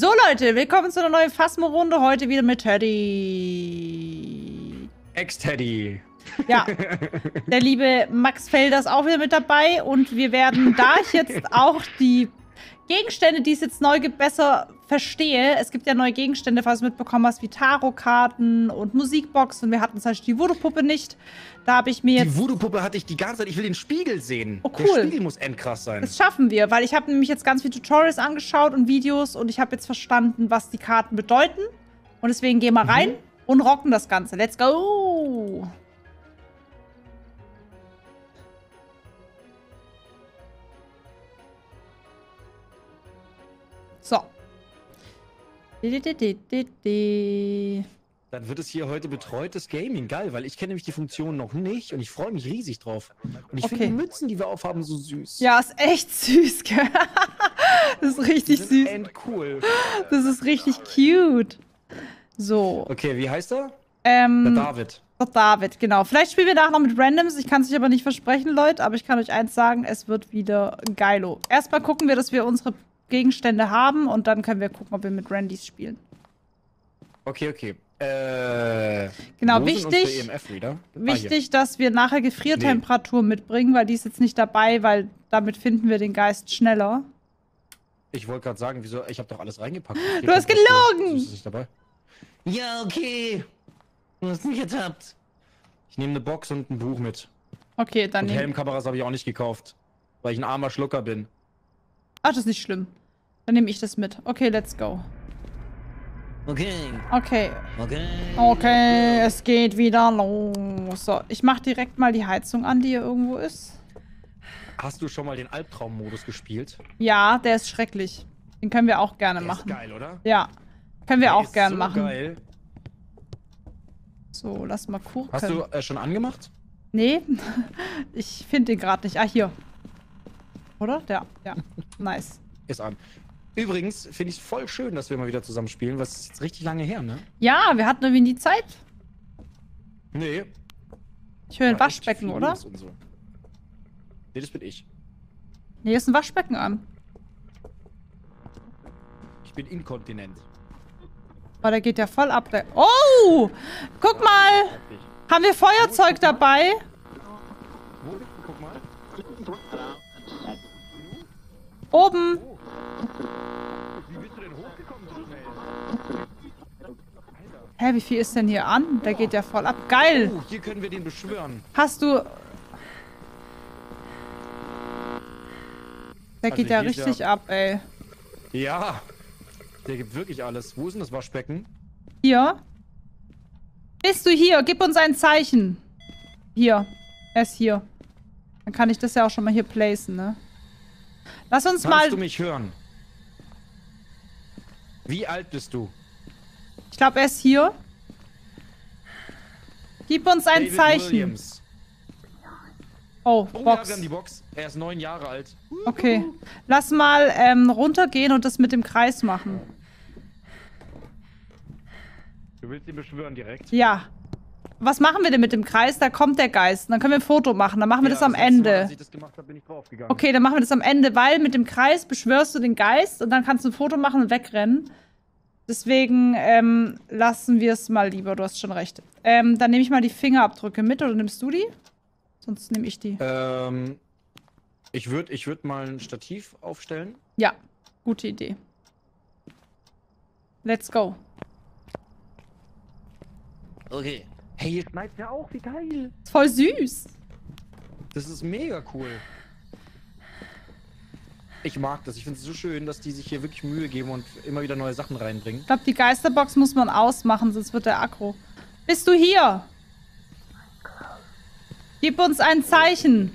So Leute, willkommen zu einer neuen Phasmo-Runde. Heute wieder mit Teddy. Ex-Teddy. Ja, der liebe Max Felder ist auch wieder mit dabei. Und wir werden, da ich jetzt auch die Gegenstände, die es jetzt neu gibt, besser verstehe. Es gibt ja neue Gegenstände, falls du mitbekommen hast, wie Tarotkarten und Musikbox. Und wir hatten zum Beispiel die Voodoo-Puppe nicht. Da habe ich mir jetzt... Die Voodoo-Puppe hatte ich die ganze Zeit. Ich will den Spiegel sehen. Oh, cool. Der Spiegel muss endkrass sein. Das schaffen wir, weil ich habe nämlich jetzt ganz viele Tutorials angeschaut und Videos und ich habe jetzt verstanden, was die Karten bedeuten. Und deswegen gehen wir Mhm. rein und rocken das Ganze. Let's go! Dann wird es hier heute betreutes Gaming. Geil, weil ich kenne nämlich die Funktion noch nicht und ich freue mich riesig drauf. Und ich Okay. finde die Mützen, die wir aufhaben, so süß. Ja, ist echt süß, gell? Das ist richtig sind süß. endcool. Das ist richtig cute. So. Okay, wie heißt er? Ähm, Der David. Doch David, genau. Vielleicht spielen wir nachher noch mit Randoms. Ich kann es euch aber nicht versprechen, Leute. Aber ich kann euch eins sagen, es wird wieder geilo. Erstmal gucken wir, dass wir unsere Gegenstände haben und dann können wir gucken, ob wir mit Randys spielen. Okay, okay. Äh, Genau, wichtig- EMF-Reader? Ah, Wichtig, dass wir nachher Gefriertemperatur mitbringen, weil die ist jetzt nicht dabei, weil damit finden wir den Geist schneller. Ich wollte gerade sagen, wieso? Ich habe doch alles reingepackt. Du hast gelogen! Ist es nicht dabei? Ja, okay. Du hast mich ertappt. Ich nehme eine Box und ein Buch mit. Okay, dann Und Helmkameras habe ich auch nicht gekauft. Weil ich ein armer Schlucker bin. Ach, das ist nicht schlimm. Dann nehme ich das mit. Okay, let's go. Okay, Okay, okay. okay, es geht wieder los. So, ich mache direkt mal die Heizung an, die hier irgendwo ist. Hast du schon mal den Albtraummodus gespielt? Ja, der ist schrecklich. Den können wir auch gerne Der machen. ist geil, oder? Ja, können wir Der auch gerne so machen. Geil. So, lass mal gucken. Hast du äh, schon angemacht? Nee, ich finde den gerade nicht. Ah, hier. Oder? Ja, ja. Nice. Ist an. Übrigens finde ich es voll schön, dass wir mal wieder zusammen spielen, was ist jetzt richtig lange her, ne? Ja, wir hatten irgendwie nie Zeit. Nee. Ich höre ein Waschbecken, oder? so. Nee, das bin ich. Nee, ist ein Waschbecken an. Ich bin inkontinent. Oh, der geht ja voll ab. Der oh! Guck mal! Haben wir Feuerzeug dabei? Wo bist du? Guck mal. Oben. Wie bist du denn hochgekommen so schnell? Hä, wie viel ist denn hier an? Der geht ja voll ab. Geil! Oh, hier können wir den beschwören. Hast du... Der Also geht ja- richtig ab, ey. Ja. Der gibt wirklich alles. Wo ist denn das Waschbecken? Hier. Bist du hier? Gib uns ein Zeichen. Hier. Er ist hier. Dann kann ich das ja auch schon mal hier placen, ne? Lass uns Kannst mal... du mich hören? Wie alt bist du? Ich glaube, er ist hier. Gib uns ein David Zeichen. Williams. Oh, Oh ja, Box. haben die Box. Er ist neun Jahre alt. Okay. Lass mal ähm, runtergehen und das mit dem Kreis machen. Du willst ihn beschwören direkt? Ja. Was machen wir denn mit dem Kreis? Da kommt der Geist. Dann können wir ein Foto machen. Dann machen wir Ja, das am letzte Mal, Ende. als ich das gemacht habe, bin ich draufgegangen. Okay, dann machen wir das am Ende, weil mit dem Kreis beschwörst du den Geist und dann kannst du ein Foto machen und wegrennen. Deswegen ähm, lassen wir es mal lieber. Du hast schon recht. Ähm, dann nehme ich mal die Fingerabdrücke mit oder nimmst du die? Sonst nehme ich die. Ähm, ich würde ich würd mal ein Stativ aufstellen. Ja, gute Idee. Let's go. Okay. Hey, hier schneit ja auch, wie geil. Ist voll süß. Das ist mega cool. Ich mag das. Ich finde es so schön, dass die sich hier wirklich Mühe geben und immer wieder neue Sachen reinbringen. Ich glaube, die Geisterbox muss man ausmachen, sonst wird der aggro. Bist du hier? Gib uns ein Zeichen.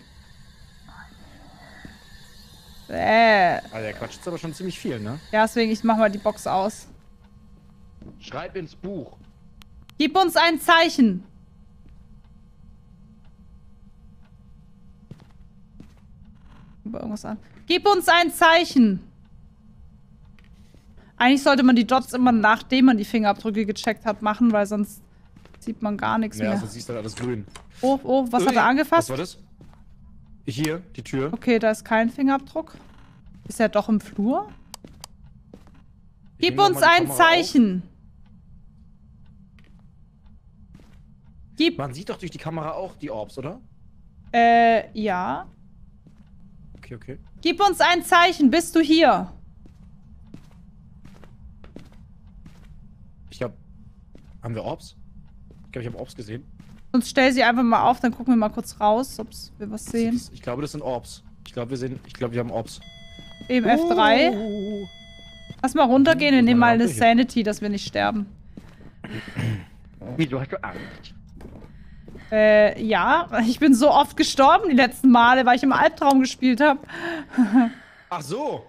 Äh, Also der quatscht jetzt aber schon ziemlich viel, ne? ja, deswegen, ich mach mal die Box aus. Schreib ins Buch. Gib uns ein Zeichen. Über irgendwas an. Gib uns ein Zeichen. Eigentlich sollte man die Dots immer nachdem man die Fingerabdrücke gecheckt hat machen, weil sonst sieht man gar nichts Ja, mehr. sonst siehst du alles grün. Oh, oh, was hat Ui, er angefasst? Was war das? Hier, die Tür. Okay, da ist kein Fingerabdruck. Ist er doch im Flur? Gib uns ein Zeichen. Gib, Man sieht doch durch die Kamera auch die Orbs, oder? äh, ja. Okay, okay. Gib uns ein Zeichen. Bist du hier? Ich glaube, haben wir Orbs? Ich glaube, ich habe Orbs gesehen. Sonst stell sie einfach mal auf, dann gucken wir mal kurz raus, ob wir was sehen. Ich glaube, das sind Orbs. Ich glaube, wir sehen, ich glaube, wir haben Orbs. Eben F3. Oh. Lass mal runtergehen, wir nehmen mal eine. Sanity, dass wir nicht sterben. Wieso hast du Angst? Äh, ja. Ich bin so oft gestorben die letzten Male, weil ich im Albtraum gespielt habe. Ach so.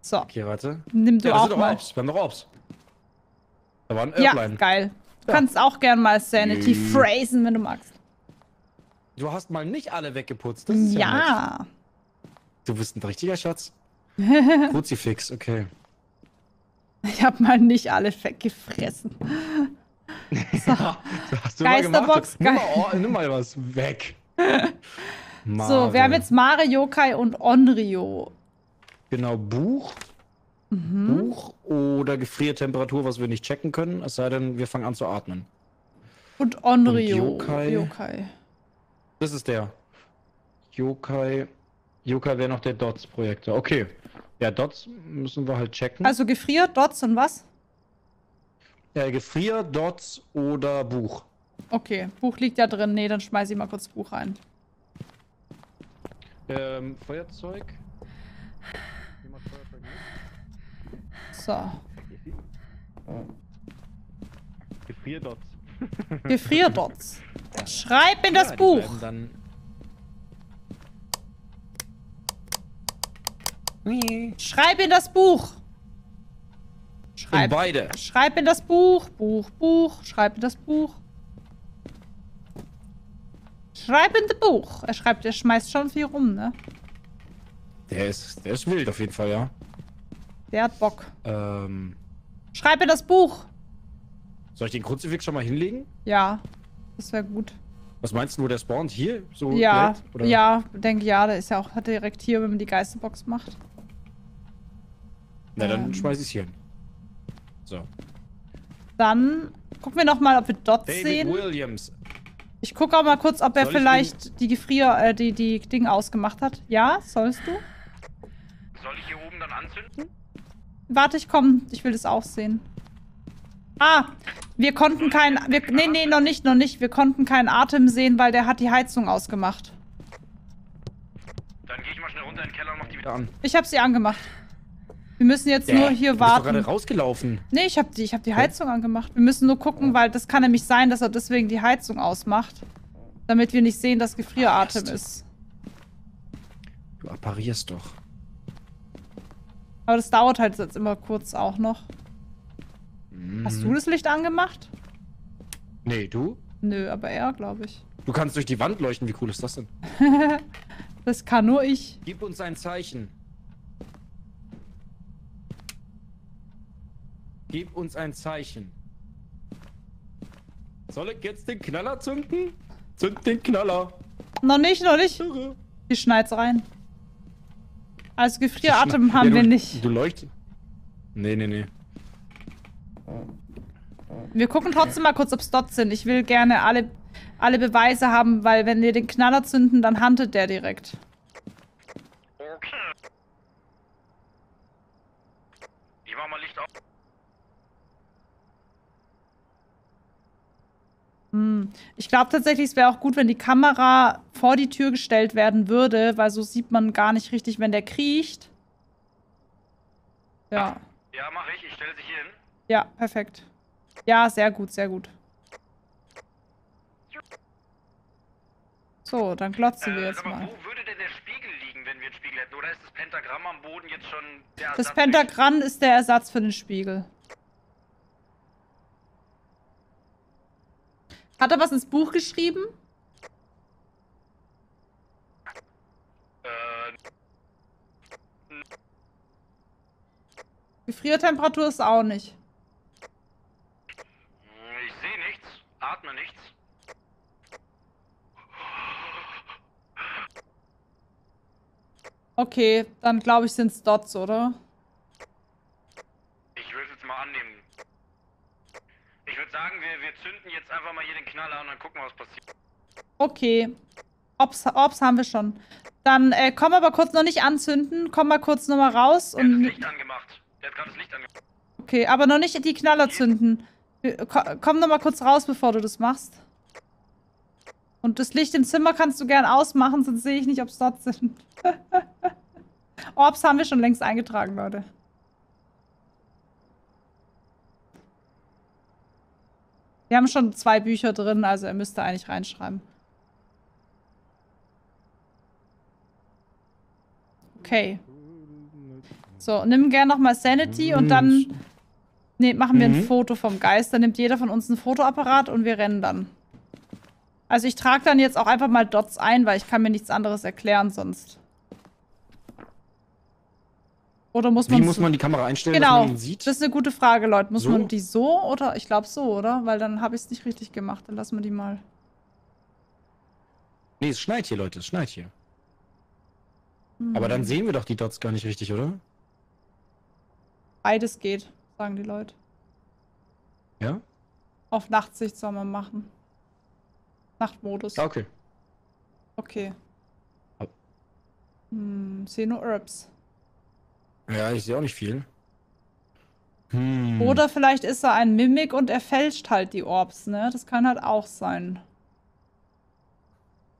So, Okay, warte. nimm du ja, auch mal. Orbs. Wir haben doch Orbs. Da war ein Ja, Airplane. geil. Du Ja. kannst auch gern mal Sanity Nö. phrasen, wenn du magst. Du hast mal nicht alle weggeputzt. Das ist ja. nett. Ja. Du bist ein richtiger Schatz. Kruzifix, okay. Ich habe mal nicht alle weggefressen. So. Hast du Geisterbox, mal gemacht. Nimm mal, oh, nimm mal was weg. So, wir haben jetzt Mare, Yokai und Onryo. Genau, Buch. Mhm. Buch oder Gefriertemperatur, was wir nicht checken können, es sei denn, wir fangen an zu atmen. Und Onryo. Und Yokai. Yokai. Das ist der. Yokai. Yokai wäre noch der Dots-Projektor. Okay. Ja, Dots müssen wir halt checken. Also Gefrier, Dots und was? Äh, Gefrier, Dots oder Buch. Okay, Buch liegt ja drin. Nee, dann schmeiß ich mal kurz Buch rein. Ähm, Feuerzeug. Jemand Feuerzeug mit? So. Gefrierdots. Gefrierdots. Schreib in das Ja, Buch. Dann Schreib in das Buch. Schreib. beide. Schreib in das Buch. Buch, Buch. Schreib in das Buch. Schreib in das Buch. Er schreibt, er schmeißt schon viel rum, ne? Der ist, der ist wild auf jeden Fall, ja. Der hat Bock. Ähm, Schreib in das Buch. soll ich den Kruzifix schon mal hinlegen? Ja, das wäre gut. Was meinst du, wo der spawnt? Hier? So Ja, direkt? Ja, denke ja, der ist ja auch direkt hier, wenn man die Geisterbox macht. Na, dann Ähm. schmeiß ich's hier hin. So. Dann gucken wir noch mal, ob wir Dots David sehen. Williams. Ich gucke auch mal kurz, ob er Soll vielleicht die Gefrier, äh, die, die Dinge ausgemacht hat. Ja, sollst du? Soll ich hier oben dann anzünden? Warte, ich komm. Ich will das auch sehen. Ah, wir konnten keinen. Wir, nee, nee, noch nicht, noch nicht. Wir konnten keinen Atem sehen, weil der hat die Heizung ausgemacht. Dann gehe ich mal schnell runter in den Keller und mach die wieder an. Ich habe sie angemacht. Wir müssen jetzt nur hier du bist doch gerade warten. rausgelaufen. Nee, ich habe die, ich hab die Heizung angemacht. Wir müssen nur gucken, weil das kann nämlich sein, dass er deswegen die Heizung ausmacht. Damit wir nicht sehen, dass Gefrieratem ist. Du apparierst doch. Aber das dauert halt jetzt immer kurz auch noch. Hast Mhm. du das Licht angemacht? Nee, du? Nö, aber er, glaube ich. Du kannst durch die Wand leuchten. Wie cool ist das denn? Das kann nur ich. Gib uns ein Zeichen. Gib uns ein Zeichen. Soll ich jetzt den Knaller zünden? Zünd den Knaller. Noch nicht, noch nicht. Die schneit's rein. Also Gefrieratem haben Ja, wir du, nicht. Du leuchtest. Nee, nee, nee. Wir gucken trotzdem mal kurz, ob es Dots sind. Ich will gerne alle, alle Beweise haben, weil wenn wir den Knaller zünden, dann handelt der direkt. Okay. Ich mach mal Licht Ich glaube tatsächlich, es wäre auch gut, wenn die Kamera vor die Tür gestellt werden würde, weil so sieht man gar nicht richtig, wenn der kriecht. Ja. Ja, mach ich. Ich stelle sie hier hin. Ja, perfekt. Ja, sehr gut, sehr gut. So, dann glotzen wir jetzt mal, mal. wo würde denn der Spiegel liegen, wenn wir einen Spiegel hätten? Oder ist das Pentagramm am Boden jetzt schon der Das Ersatz? Pentagramm ist der Ersatz für den Spiegel. Hat er was ins Buch geschrieben? Äh, Gefriertemperatur ist auch nicht. ich sehe nichts. Atme nichts. Okay, dann glaube ich, sind es Dots, oder? Hier den Knaller und dann gucken wir, was passiert. Okay. Ops, Ops haben wir schon. Dann äh, komm aber kurz noch nicht anzünden. Komm mal kurz nochmal raus Der hat das und. Licht angemacht. Der hat gerade das Licht angemacht. Okay, aber noch nicht die Knaller zünden. Wir- ko- Komm noch mal kurz raus, bevor du das machst. Und das Licht im Zimmer kannst du gern ausmachen, sonst sehe ich nicht, ob es dort sind. Orbs haben wir schon längst eingetragen, Leute. Wir haben schon zwei Bücher drin, also er müsste eigentlich reinschreiben. Okay. So, nimm gern nochmal Sanity und dann nee, machen wir ein Mhm. Foto vom Geist. Dann nimmt jeder von uns ein Fotoapparat und wir rennen dann. Also ich trage dann jetzt auch einfach mal Dots ein, weil ich kann mir nichts anderes erklären sonst. Oder muss Wie man muss man die Kamera einstellen, Genau, dass man ihn sieht? das ist eine gute Frage, Leute. Muss So? man die so oder? Ich glaube so, oder? Weil dann habe ich es nicht richtig gemacht. Dann lassen wir die mal. Nee, es schneit hier, Leute, es schneit hier. Hm. Aber dann sehen wir doch die Dots gar nicht richtig, oder? Beides geht, sagen die Leute. Ja? Auf Nachtsicht soll man machen. Nachtmodus. Okay. Okay. Hm, sehe nur Herbs. Ja, ich sehe auch nicht viel. Hm. Oder vielleicht ist er ein Mimik und er fälscht halt die Orbs, ne? Das kann halt auch sein.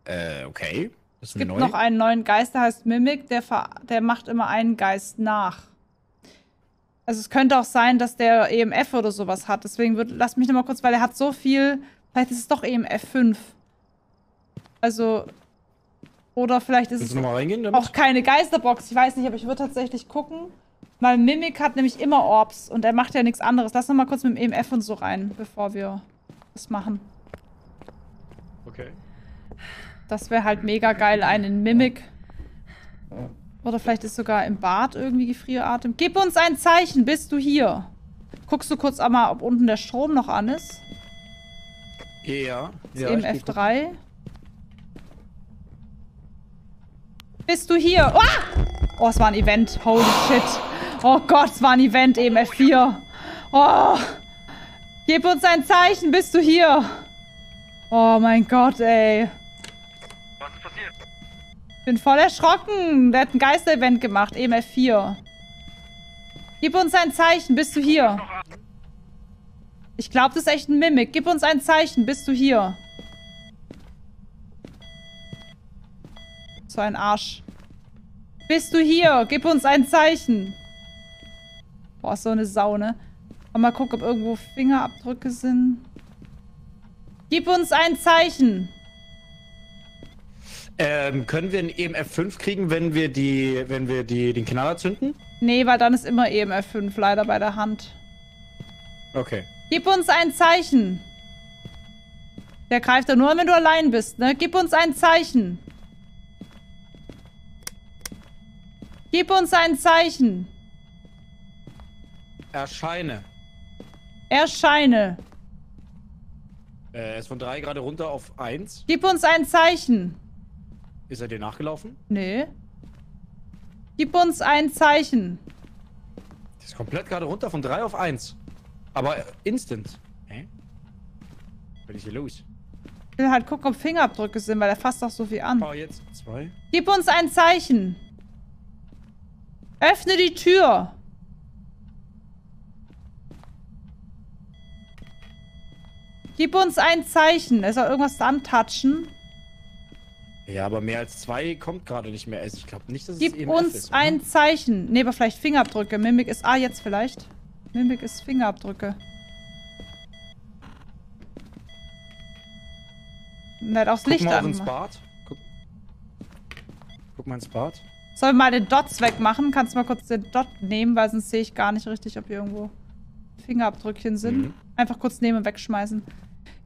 Äh, okay. Das Es gibt neu. noch einen neuen Geist, der heißt Mimik, der, der macht immer einen Geist nach. Also es könnte auch sein, dass der EMF oder sowas hat. Deswegen wird, lass mich noch mal kurz, weil er hat so viel. Vielleicht ist es doch EMF 5. Also. Oder vielleicht ist es auch keine Geisterbox. Ich weiß nicht, aber ich würde tatsächlich gucken. Weil Mimik hat nämlich immer Orbs und er macht ja nichts anderes. Lass noch mal kurz mit dem EMF und so rein, bevor wir das machen. Okay. Das wäre halt mega geil, einen Mimik. Oder vielleicht ist sogar im Bad irgendwie Gefrieratem. Gib uns ein Zeichen, bist du hier? Guckst du kurz einmal, ob unten der Strom noch an ist? Ja. Das ja, EMF3. Bist du hier? Ah! Oh, es war ein Event. Holy shit. Oh Gott, es war ein Event, EMF 4. Oh. Gib uns ein Zeichen, bist du hier? Oh mein Gott, ey. Was ist passiert? Ich bin voll erschrocken. Der hat ein Geister-Event gemacht, EMF 4. Gib uns ein Zeichen, bist du hier? Ich glaube, das ist echt ein Mimik. Gib uns ein Zeichen, bist du hier? So ein Arsch. Bist du hier? Gib uns ein Zeichen. Boah, so eine Sau, ne? Mal gucken, ob irgendwo Fingerabdrücke sind. Gib uns ein Zeichen. Ähm, können wir einen EMF 5 kriegen, wenn wir die, wenn wir die, den Knaller zünden? Nee, weil dann ist immer EMF 5 leider bei der Hand. Okay. Gib uns ein Zeichen. Der greift ja nur, wenn du allein bist, ne? Gib uns ein Zeichen. Gib uns ein Zeichen. Erscheine. Erscheine. Äh, er ist von 3 gerade runter auf 1. Gib uns ein Zeichen. Ist er dir nachgelaufen? Nee. Gib uns ein Zeichen. Der ist komplett gerade runter von 3 auf 1. Aber instant. Hä? Was ist hier los? Ich will halt gucken, ob Fingerabdrücke sind, weil er fasst doch so viel an. Oh, jetzt 2. Gib uns ein Zeichen. Öffne die Tür. Gib uns ein Zeichen. Er soll irgendwas antatschen. Ja, aber mehr als 2 kommt gerade nicht mehr. Also ich glaube nicht, dass es Gib EMF uns ist, ein Zeichen. Nee, aber vielleicht Fingerabdrücke. Mimik ist... Ah, jetzt vielleicht. Mimik ist Fingerabdrücke. Und das Guck Licht mal auch ins angemacht. Bad. Guck. Guck mal ins Bad. Sollen wir mal den Dots wegmachen? Kannst du mal kurz den Dot nehmen, weil sonst sehe ich gar nicht richtig, ob hier irgendwo Fingerabdrückchen sind. Mhm. Einfach kurz nehmen und wegschmeißen.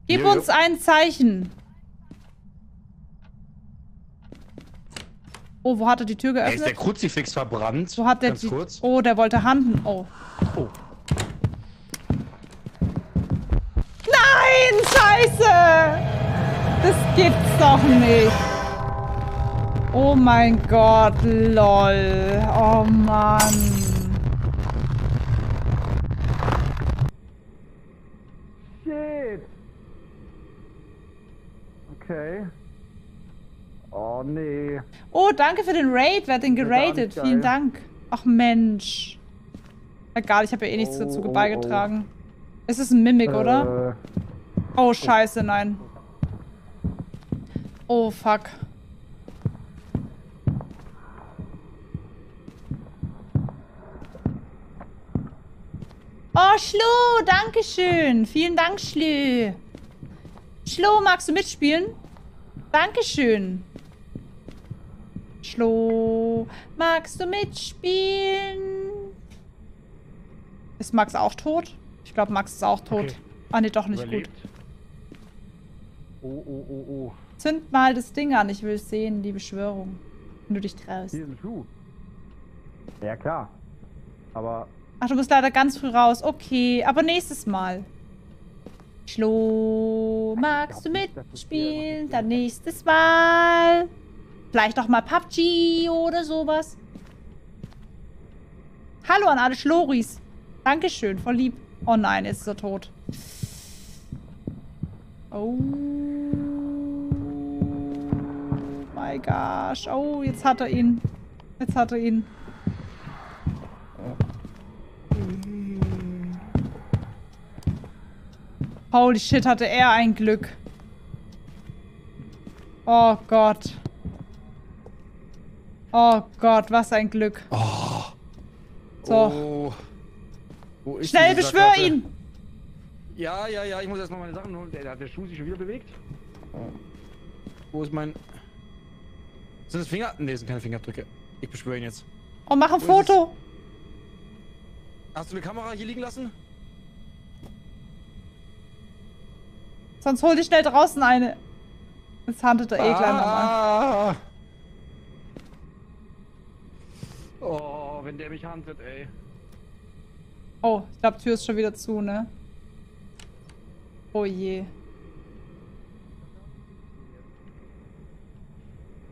Gib Jo, jo. uns ein Zeichen. Oh, wo hat er die Tür Ey, ist der geöffnet? Kruzifix verbrannt? Wo hat der Ganz die... kurz. Oh, der wollte Handen... Oh. Oh. Nein, scheiße! Das gibt's doch nicht. Oh mein Gott, lol. Oh Mann. Shit. Okay. Oh nee. Oh, danke für den Raid. Wer hat den geratet? Vielen Dank. Ach Mensch. Egal, ich habe ja eh nichts Oh, dazu oh, beigetragen. Es ist ein Mimik, oder? Äh, Oh, scheiße, nein. Oh, fuck. Oh, Schlo, danke schön. Vielen Dank, Schlö. Schlo, magst du mitspielen? Dankeschön. Schlo, magst du mitspielen? Ist Max auch tot? Ich glaube, Max ist auch tot. Okay. Ah, nee, doch nicht überlebt. gut. Oh, oh, oh, oh. Zünd mal das Ding an, ich will es sehen, die Beschwörung. Wenn du dich traust. Hier ist ein Schuh. Ja, klar. Aber Ach, du musst leider ganz früh raus. Okay, aber nächstes Mal. Schlo, magst du mitspielen? Dann nächstes Mal. Vielleicht auch mal PUBG oder sowas. Hallo an alle Schloris. Dankeschön, voll lieb. Oh nein, ist er tot. Oh. My gosh. Oh, jetzt hat er ihn. Jetzt hat er ihn. Holy shit, hatte er ein Glück. Oh Gott. Oh Gott, was ein Glück. So. Oh. Wo ist Schnell, beschwör ihn! Ja, ja, ja, ich muss erstmal meine Sachen holen. Der, hat der Schuh sich schon wieder bewegt. Wo ist mein. Sind das Finger? Ne, sind keine Fingerabdrücke. Ich beschwöre ihn jetzt. Oh, mach ein Wo Foto. Hast du eine Kamera hier liegen lassen? Sonst hol dir schnell draußen eine. Jetzt handelt der Egler nochmal. ah. Oh, wenn der mich handelt, ey. Oh, ich glaube, Tür ist schon wieder zu, ne? Oh je.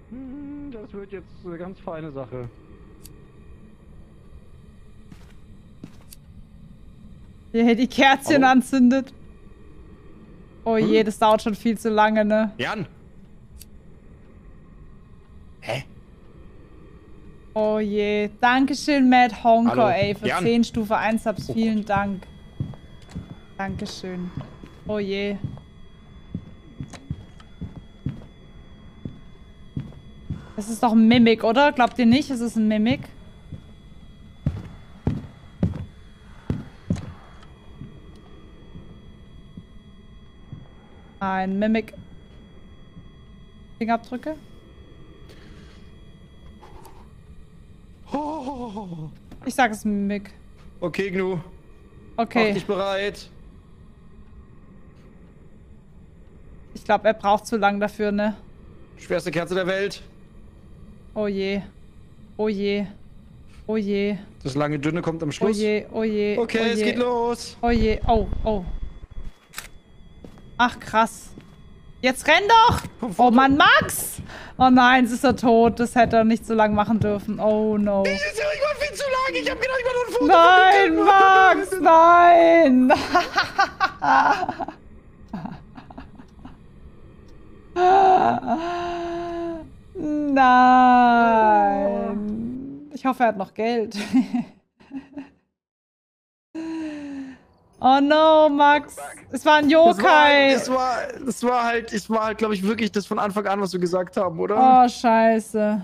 Hm, Das wird jetzt eine ganz feine Sache. Wie er die Kerzchen Hallo? anzündet. Oh je, Hm? das dauert schon viel zu lange, ne? Jan! Hä? Oh je. Dankeschön, Matt Honker, Hallo, ey, für Jan. 10 Stufe 1 Subs. Oh Vielen Dank. Dankeschön. Oh je. Das ist doch ein Mimik, oder? Glaubt ihr nicht, es ist ein Mimik? Ein Mimik. Fingerabdrücke? Oh. Ich sag es Mimik. Okay, Gnu. Mach Okay. dich bereit. Ich glaube, er braucht zu lang dafür, ne? Schwerste Kerze der Welt. Oh je. Oh je. Oh je. Das lange Dünne kommt am Oh Schluss. je. Oh je. Okay, oh es je. geht los. Oh je. Oh, oh. Ach, krass. Jetzt renn doch! Oh Mann, Max! Oh nein, es ist er tot. Das hätte er nicht so lang machen dürfen. Oh no. Das ist ja irgendwann viel zu lang. Ich hab gedacht, ich war nur ein Foto. Nein, Max! Nein! Nein! Ich hoffe, er hat noch Geld. Oh no, Max! Es war ein Das war, Yokai! das war, das war halt, das war halt, glaube ich, wirklich das von Anfang an, was wir gesagt haben, oder? Oh, scheiße.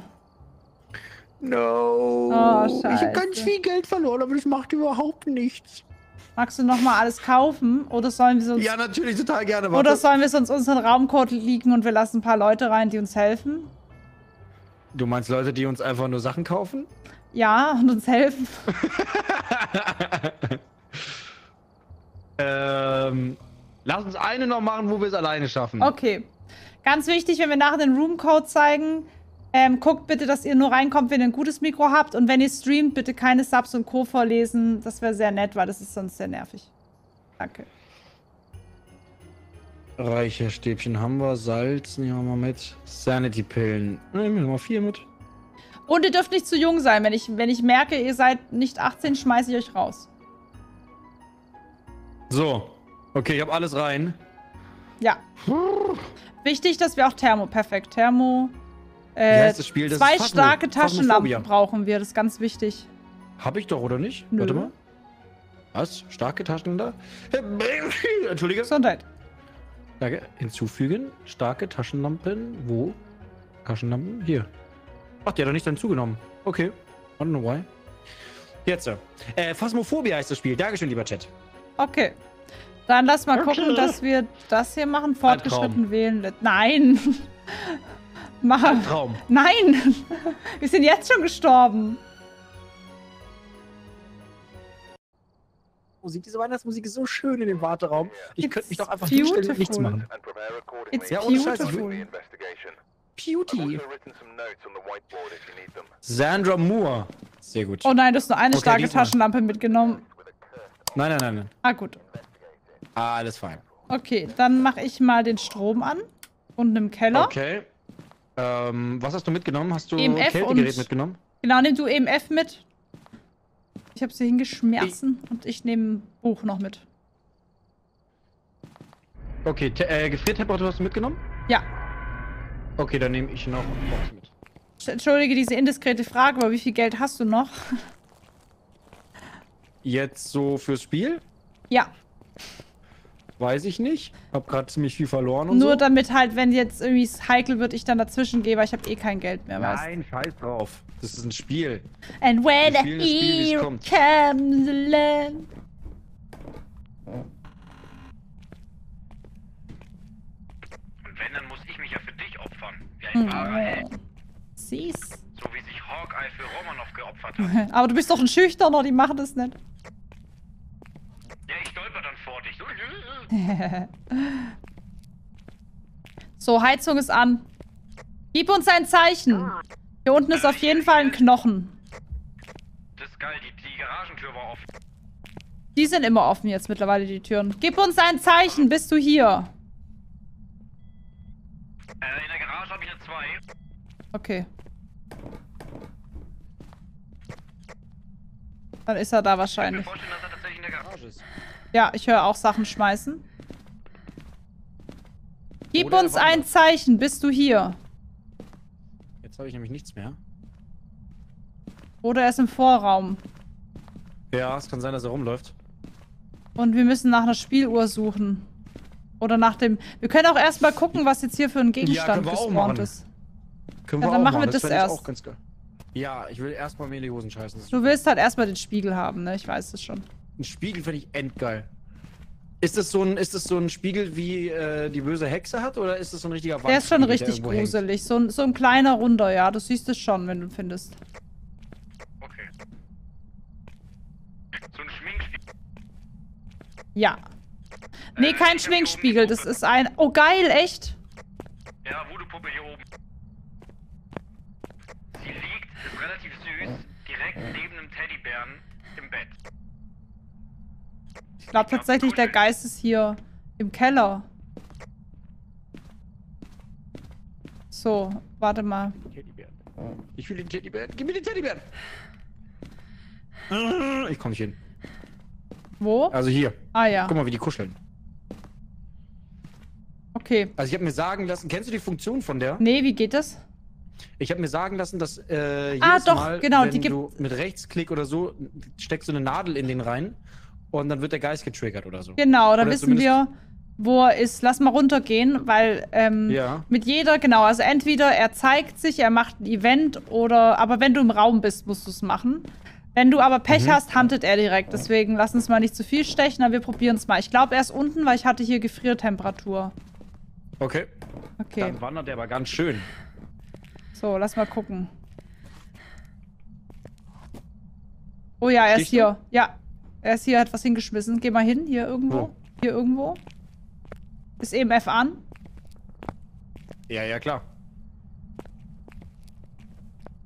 No. Oh, Ich habe ganz scheiße. viel Geld verloren, aber das macht überhaupt nichts. Magst du noch mal alles kaufen? Oder sollen wir uns, Ja, natürlich, total gerne. oder Warte. sollen wir sonst unseren Raumcode liegen und wir lassen ein paar Leute rein, die uns helfen? Du meinst Leute, die uns einfach nur Sachen kaufen? Ja, und uns helfen. ähm, lass uns eine noch machen, wo wir es alleine schaffen. Okay. Ganz wichtig, wenn wir nachher den Roomcode zeigen, ähm, guckt bitte, dass ihr nur reinkommt, wenn ihr ein gutes Mikro habt. Und wenn ihr streamt, bitte keine Subs und Co. vorlesen. Das wäre sehr nett, weil das ist sonst sehr nervig. Danke. Räucherstäbchen haben wir, Salz nehmen wir mal mit. Sanity-Pillen. Nehmen wir mal vier mit. Und ihr dürft nicht zu jung sein. Wenn ich, wenn ich merke, ihr seid nicht 18, schmeiße ich euch raus. So. Okay, ich habe alles rein. Ja. Wichtig, dass wir auch Thermo. Perfekt. Thermo. Äh, das Spiel? Das zwei starke. Taschenlampen brauchen wir. Das ist ganz wichtig. Hab ich doch, oder nicht? Nö. Warte mal. Was? Starke Taschenlampe? Entschuldige. Gesundheit. Danke. Hinzufügen. Starke Taschenlampen. Wo? Taschenlampen? Hier. Ach, die hat er nicht dann zugenommen. Okay. I don't know why. Jetzt. Äh, Phasmophobia heißt das Spiel. Dankeschön, lieber Chat. Okay. Dann lass mal Okay. gucken, dass wir das hier machen. Fortgeschritten wählen. Nein. Mach. Traum. Nein. Wir sind jetzt schon gestorben. Musik, diese Weihnachtsmusik ist so schön in dem Warteraum. Ich It's könnte mich doch einfach beautiful. hinstellen und nichts machen. It's Ja, beautiful. Beauty. Also. Sandra Moore. Sehr gut. Oh nein, du hast nur eine Okay, starke. Taschenlampe mitgenommen. Nein, nein, nein, nein. Ah, gut. Ah, alles fein. Okay, dann mache ich mal den Strom an. Unten im Keller. Okay. Ähm, was hast du mitgenommen? Hast du EMF Kältegerät und- mitgenommen? Genau, nimm du EMF mit. Ich habe sie hingeschmissen und ich nehme ein Buch noch mit. Okay, te- äh, Gefriertemperatur hast du mitgenommen? Ja. Okay, dann nehme ich noch Box mit. Entschuldige diese indiskrete Frage, aber wie viel Geld hast du noch? Jetzt so fürs Spiel? Ja, Weiß ich nicht. Hab gerade ziemlich viel verloren und nur so. damit halt, wenn jetzt irgendwie es heikel wird, ich dann dazwischen gehe, weil ich habe eh kein Geld mehr, weißt Nein, scheiß drauf. Das ist ein Spiel. And when the hero kommt. comes along. Und wenn, dann muss ich mich ja für dich opfern. Wie ein wahrer Held. Oh. Siehst. So wie sich Hawkeye für Romanov geopfert hat. Aber du bist doch ein Schüchterner, die machen das nicht. Ja, ich stolper dann vor dich. So, So, Heizung ist an. Gib uns ein Zeichen. Hier unten ist auf jeden Fall ein Knochen. Das ist geil, die, die Garagentür war offen. Die sind immer offen jetzt mittlerweile, die Türen. Gib uns ein Zeichen, bist du hier? Äh, in der Garage habe ich eine 2. Okay. Dann ist er da Ich kann mir wahrscheinlich. vorstellen, dass er Ja, ich höre auch Sachen schmeißen. Gib Oder er uns ein. Zeichen, bist du hier? Jetzt habe ich nämlich nichts mehr. Oder er ist im Vorraum. Ja, es kann sein, dass er rumläuft. Und wir müssen nach einer Spieluhr suchen. Oder nach dem. Wir können auch erstmal gucken, was jetzt hier für ein Gegenstand wir auch gespawnt ist. Können Ja, dann machen wir das ich erst. Geil. Ja, ich will erstmal mir in die Hosen scheißen. Das Du willst halt erstmal den Spiegel haben, ne? Ich weiß es schon. Ein Spiegel finde ich endgeil. Ist das so ein, ist das so ein Spiegel, wie äh, die böse Hexe hat, oder ist das so ein richtiger Der ist schon richtig gruselig. So ein, so ein kleiner Runder, ja. Du siehst es schon, wenn du ihn findest. Okay. So ein Schminkspiel. Ja. Nee, Äh, kein Schminkspiegel. Das ist ein. Oh, geil, echt? Ja, Voodoo-Puppe hier oben. Sie liegt, relativ süß, direkt neben einem Teddybären im Bett. Ich glaube tatsächlich, der Geist ist hier im Keller. So, warte mal. Ich will den Teddybären. Gib mir den Teddybären. Ich komme nicht hin. Wo? Also hier. Ah ja. Guck mal, wie die kuscheln. Okay. Also ich habe mir sagen lassen, kennst du die Funktion von der? Nee, wie geht das? Ich habe mir sagen lassen, dass äh, jedes Ah, doch, Mal, genau, wenn die gibt- du mit Rechtsklick oder so steckst du eine Nadel in den rein und dann wird der Geist getriggert oder so. Genau, da Oder wissen wir, wo er ist. Lass mal runtergehen, weil ähm, Ja. mit jeder, genau, also entweder er zeigt sich, er macht ein Event oder, aber wenn du im Raum bist, musst du es machen. Wenn du aber Pech Mhm. hast, huntet er direkt. Deswegen lass uns mal nicht zu viel stechen, aber wir probieren es mal. Ich glaube, er ist unten, weil ich hatte hier Gefriertemperatur. Okay. Okay, Dann wandert der aber ganz schön. so, lass mal gucken. Oh ja, er ist du? hier. Ja, er ist hier, hat was hingeschmissen. Geh mal hin, hier irgendwo. Wo? Hier irgendwo. Ist EMF an. Ja, ja, klar.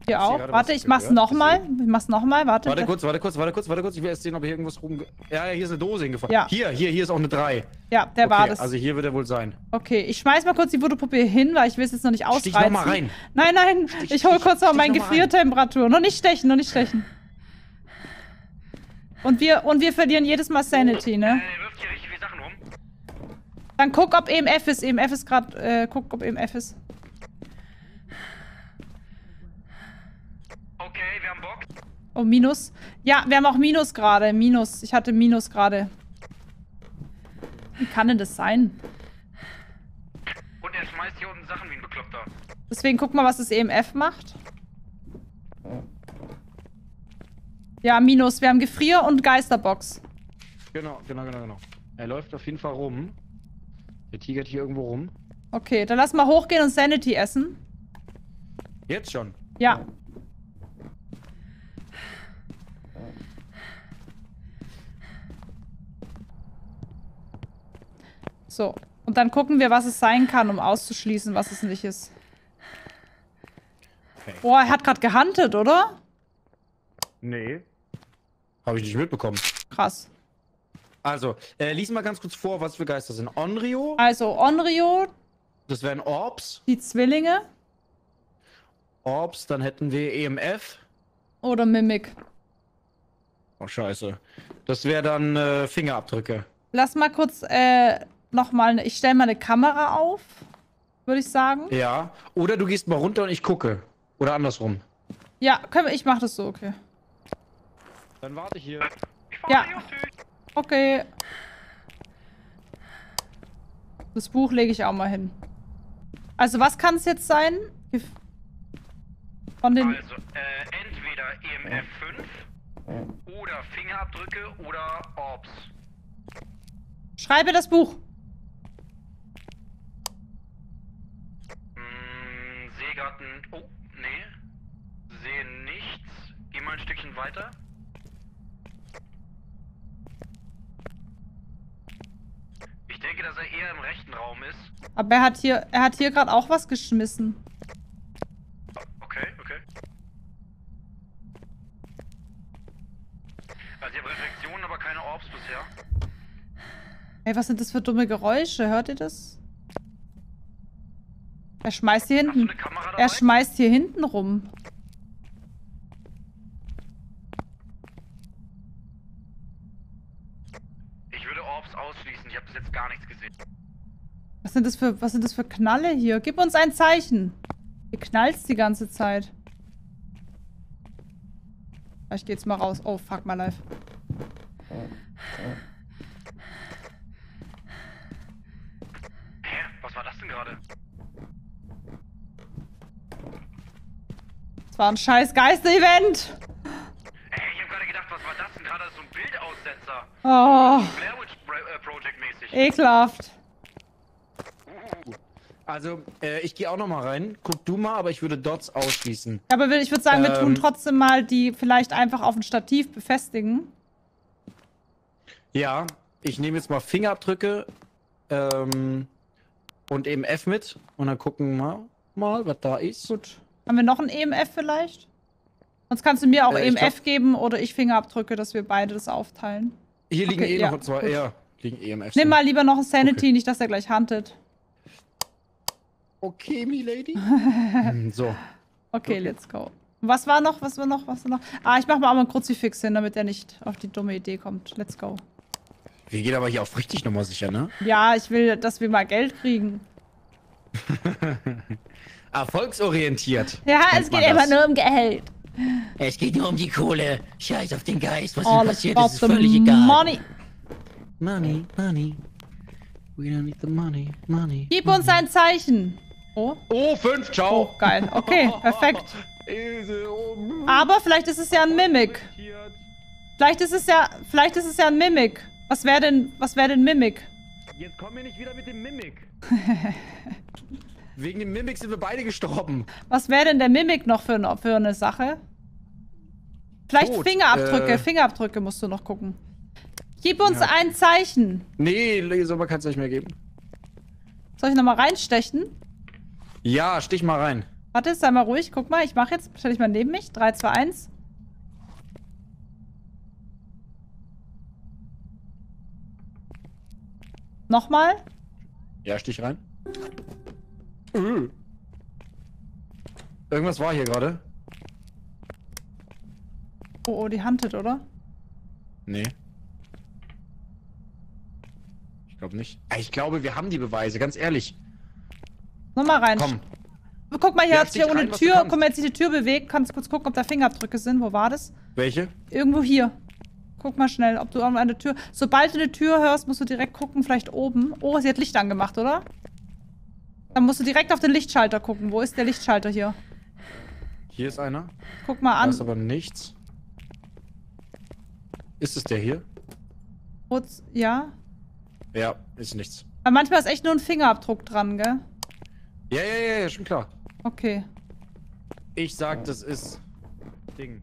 Hier auch. Warte, was ich mach's nochmal. Ich mach's nochmal. Warte. Warte kurz, warte kurz, warte kurz, warte kurz. Ich will erst sehen, ob hier irgendwas rum. Ja, ja, hier ist eine Dose hingefallen. Ja. Hier, hier, hier ist auch eine 3. Ja, der okay, war das. Also hier wird er wohl sein. okay, ich schmeiß mal kurz die Voodoo-Puppe hin, weil ich will es jetzt noch nicht ausreizen. Stich noch mal rein. Nein, nein, Stich, ich hol kurz noch meine. Gefriertemperatur. Noch nicht stechen, noch nicht stechen. Und wir, und wir verlieren jedes Mal Sanity, Äh, ne? der wirft hier richtig viele Sachen rum. Dann guck, ob EMF ist. EMF ist gerade. Äh, guck, ob EMF ist. Okay, wir haben Bock. Oh, Minus. Ja, wir haben auch Minus gerade. Minus. Ich hatte Minus gerade. Wie kann denn das sein? Und er schmeißt hier unten Sachen wie ein Bekloppter. Deswegen guck mal, was das EMF macht. Ja, Minus. Wir haben Gefrier und Geisterbox. Genau, genau, genau, genau. Er läuft auf jeden Fall rum. Der tigert hier irgendwo rum. Okay, dann lass mal hochgehen und Sanity essen. Jetzt schon. Ja. So. Und dann gucken wir, was es sein kann, um auszuschließen, was es nicht ist. Okay. Boah, er hat gerade gehuntet, oder? Nee. Habe ich nicht mitbekommen. Krass. Also, äh, lies mal ganz kurz vor, was für Geister sind. Onryo, Also, Onryo, das wären Orbs. die Zwillinge Orbs, dann hätten wir EMF. oder Mimik. Oh, scheiße. Das wäre dann äh, Fingerabdrücke. Lass mal kurz, äh, nochmal, ne, ich stelle mal eine Kamera auf, würde ich sagen. Ja. Oder du gehst mal runter und ich gucke. Oder andersrum. Ja, können wir, ich mach das so, okay. Dann warte ich hier. Ich Ja. Okay. Das Buch lege ich auch mal hin. Also, was kann es jetzt sein? Von den. Also, äh, entweder EMF 5 oder Fingerabdrücke oder Orbs. Schreibe das Buch. Hm, ein... Oh, nee. Sehe nichts. Geh mal ein Stückchen weiter. Ich denke, dass er eher im rechten Raum ist. Aber er hat hier, er hat hier gerade auch was geschmissen. Okay, okay. Also ich habe Reflexionen, aber keine Orbs bisher. Ey, was sind das für dumme Geräusche? Hört ihr das? Er schmeißt hier hinten. Er schmeißt hier hinten rum. ich würde Orbs ausschließen. Ich habe bis jetzt gar nichts gesehen. Was sind das für, was sind das für Knalle hier? Gib uns ein Zeichen. Hier knallt's die ganze Zeit. Ich geh jetzt mal raus. Oh, fuck my life. Hä? Was war das denn gerade? Das war ein scheiß Geister-Event. Ey, ich habe gerade gedacht, was war das denn gerade? So ein Bildaussetzer. Oh, Blair Witch äh, Project mäßig. ekelhaft. Also, äh, ich gehe auch noch mal rein. Guck du mal, aber ich würde Dots ausschließen. Aber ich würde sagen, wir tun Ähm. trotzdem mal die vielleicht einfach auf ein Stativ befestigen. Ja, ich nehme jetzt mal Fingerabdrücke ähm, und EMF mit und dann gucken wir mal, was da ist. Gut. Haben wir noch ein EMF vielleicht? Sonst kannst du mir auch Äh, EMF glaub- geben oder ich Fingerabdrücke, dass wir beide das aufteilen. Hier liegen Okay, eh ja, noch zwei, ja, liegen EMFs. Nimm mal lieber noch ein Sanity, Okay. nicht, dass er gleich huntet. Okay, milady. Hm, so. Okay, Okay. let's go. Was war noch? Was war noch? Was war noch? Ah, ich mach mal auch mal ein Kruzifix hin, damit er nicht auf die dumme Idee kommt. Let's go. Wir gehen aber hier auf richtig nochmal sicher, ne? Ja, ich will, dass wir mal Geld kriegen. Erfolgsorientiert. Ja, es geht immer das. nur um Geld. Es geht nur um die Kohle. Scheiß auf den Geist. Was All passiert ist, völlig egal. money. Money, money. We don't need the money, money. Gib uns ein Zeichen. Oh, Oh, fünf, oh, ciao. geil. Okay, perfekt. Oh, Aber vielleicht ist es ja ein Mimik. Vielleicht ist es ja, vielleicht ist es ja ein Mimik. Was wäre denn, was wäre denn Mimik? Jetzt kommen wir nicht wieder mit dem Mimik. Wegen dem Mimik sind wir beide gestorben. Was wäre denn der Mimik noch für, eine- für eine Sache? Vielleicht Tot, Fingerabdrücke. äh. Fingerabdrücke musst du noch gucken. Gib uns Ja. ein Zeichen. Nee, soll man kein Zeichen mehr geben. Soll ich nochmal reinstechen? Ja, stich mal rein. Warte, sei mal ruhig. Guck mal, ich mache jetzt. Stell dich mal neben mich. 3, 2, 1. Nochmal. Ja, stich rein. Äh. Irgendwas war hier gerade. Oh, oh, die huntet, oder? Nee. Ich glaube nicht. Ich glaube, wir haben die Beweise, ganz ehrlich. Nochmal rein. Komm. Guck mal, hier hat sich ohne Tür. Guck mal, jetzt die Tür bewegt. Kannst kurz gucken, ob da Fingerabdrücke sind. Wo war das? Welche? Irgendwo hier. Guck mal schnell, ob du an eine Tür. Sobald du eine Tür hörst, musst du direkt gucken, vielleicht oben. Oh, sie hat Licht angemacht, oder? Dann musst du direkt auf den Lichtschalter gucken. Wo ist der Lichtschalter hier? Hier ist einer. Guck mal Da an. ist aber nichts. Ist es der hier? Ja. Ja, ist nichts. Aber manchmal ist echt nur ein Fingerabdruck dran, gell? Ja, ja, ja, ja, schon klar. Okay. Ich sag, das ist Ding.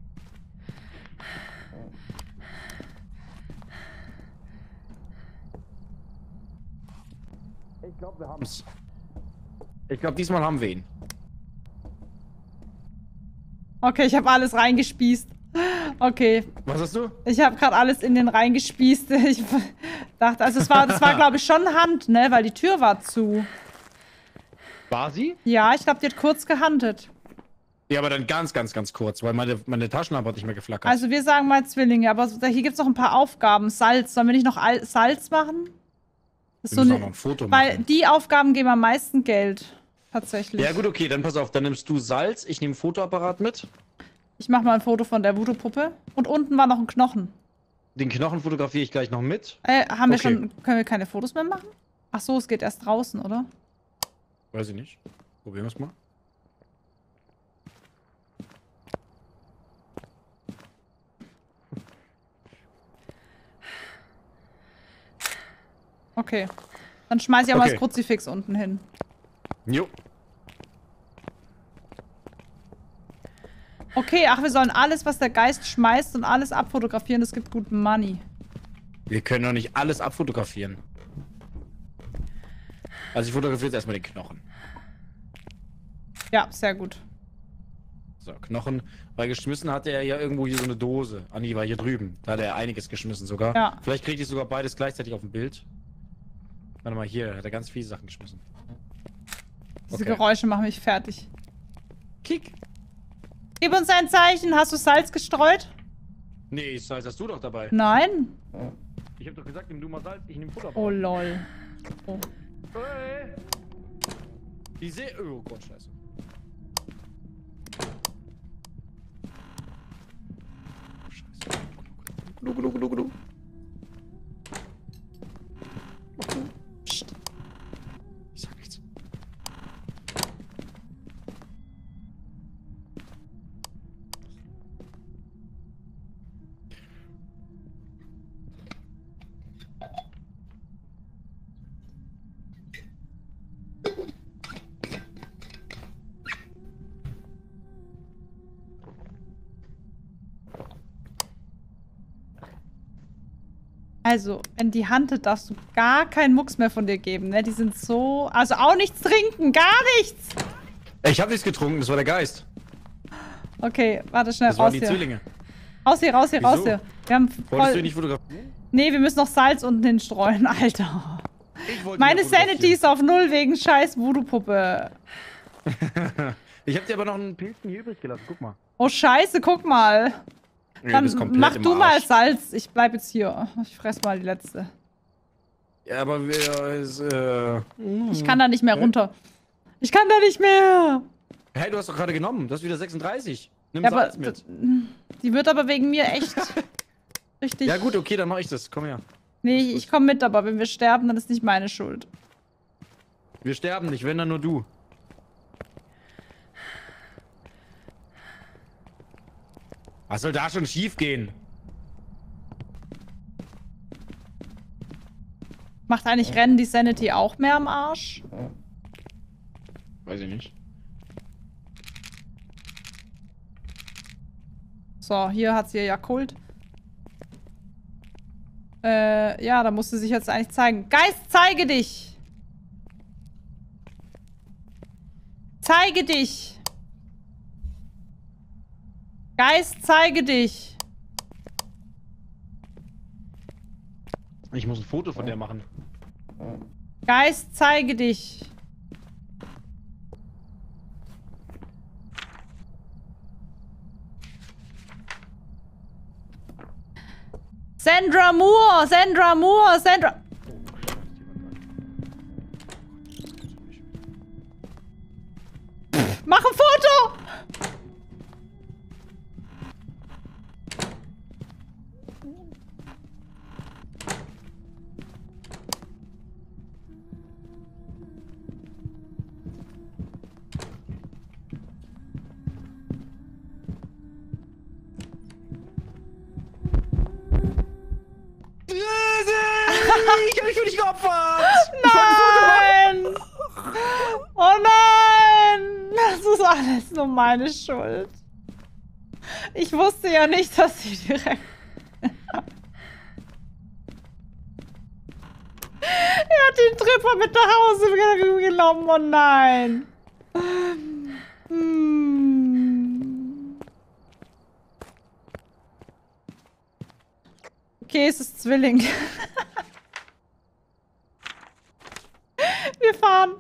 Ich glaube, wir haben's. Ich glaube, diesmal haben wir ihn. Okay, ich habe alles reingespießt. Okay, Was hast du? ich habe gerade alles in den reingespießt. Ich dachte, also es war, das war glaube ich schon Hand, ne? Weil die Tür war zu. War sie? Ja, ich glaube, die hat kurz gehandelt. Ja, aber dann ganz, ganz, ganz kurz, weil meine, meine Taschenlampe hat nicht mehr geflackert. Also wir sagen mal Zwillinge, aber hier gibt es noch ein paar Aufgaben. Salz, sollen wir nicht noch Al Salz machen? Das wir so ne- noch ein Foto weil machen. die Aufgaben geben am meisten Geld. Tatsächlich. Ja, gut, okay, dann pass auf, dann nimmst du Salz, ich nehme ein Fotoapparat mit. Ich mache mal ein Foto von der Voodoo-Puppe. Und unten war noch ein Knochen. Den Knochen fotografiere ich gleich noch mit. Äh, haben wir Okay. schon. Können wir keine Fotos mehr machen? Ach so, es geht erst draußen, oder? Weiß ich nicht. Probieren wir es mal. Okay. Dann schmeiß ich auch mal Okay. das Kruzifix unten hin. Jo. Okay, ach, wir sollen alles, was der Geist schmeißt und alles abfotografieren. Das gibt gut Money. Wir können doch nicht alles abfotografieren. Also ich fotografiere jetzt erstmal den Knochen. Ja, sehr gut. So, Knochen. Weil geschmissen hatte er ja irgendwo hier so eine Dose. Ah, nee, war hier drüben. Da hat er einiges geschmissen sogar. Ja. Vielleicht kriege ich sogar beides gleichzeitig auf dem Bild. Warte mal, hier hat er ganz viele Sachen geschmissen. Diese Okay. Geräusche machen mich fertig. Kick. Gib uns ein Zeichen. Hast du Salz gestreut? Nee, Salz hast du doch dabei. Nein. Ich hab doch gesagt, nimm du mal Salz, ich nehm Futter. Oh lol. Oh. Hey. Die See. Oh Gott, scheiße. Scheiße. Glu, glu, glu, glu. Mach du. Also, wenn die handelt, darfst du gar keinen Mucks mehr von dir geben, ne? Die sind so. Also auch nichts trinken, gar nichts! Ich hab nichts getrunken, das war der Geist. Okay, warte schnell, Das waren raus die hier. Zwillinge. Raus hier, raus hier, raus Wieso? hier. Wir haben Wolltest du voll... nicht fotografieren? Nee, wir müssen noch Salz unten hinstreuen, Alter. Meine. Sanity ist auf Null wegen scheiß Voodoo-Puppe. Ich hab dir aber noch einen Pilzen hier übrig gelassen, guck mal. Oh, scheiße, guck mal. Ja, Dann komplett mach du mal. Salz. Ich bleib jetzt hier. Ich fress mal die letzte. Ja, aber wir, ist, äh... Ich kann da nicht mehr runter. Ich kann da nicht mehr. Hey, du hast doch gerade genommen. Du hast wieder 36. Nimm Ja, Salz mit. die wird aber wegen mir echt richtig. Ja gut, okay, dann mach ich das. Komm her. Nee, ich komme mit, aber wenn wir sterben, dann ist nicht meine Schuld. Wir sterben nicht, wenn dann nur du. Was soll da schon schief gehen? Macht eigentlich Rennen die Sanity auch mehr am Arsch? Weiß ich nicht. So, hier hat sie ihr Jakult. Äh, ja, da muss sie sich jetzt eigentlich zeigen. Geist, zeige dich! Zeige dich! Geist, zeige dich. Ich muss ein Foto von der machen. Geist, zeige dich. Sandra Moore, Sandra Moore, Sandra... Mach ein Foto! Geopfert! Nein! Oh nein! Das ist alles nur meine Schuld. Ich wusste ja nicht, dass sie direkt. er hat den Tripper mit nach Hause genommen. Oh nein! Hm. Okay, es ist Zwilling. Wir fahren.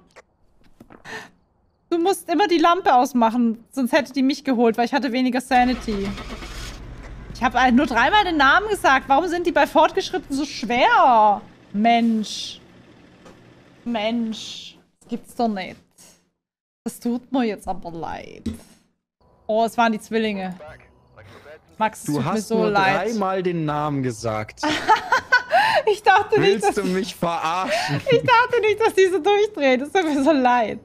Du musst immer die Lampe ausmachen, sonst hätte die mich geholt, weil ich hatte weniger Sanity. Ich habe nur dreimal den Namen gesagt. Warum sind die bei Fortgeschritten so schwer? Mensch. Mensch. Das gibt's doch nicht. Das tut mir jetzt aber leid. Oh, es waren die Zwillinge. Max, es Du tut mir hast so nur leid. dreimal den Namen gesagt. Ich dachte nicht, dass Willst du mich verarschen? ich dachte nicht, dass die so durchdreht. Es tut mir so leid.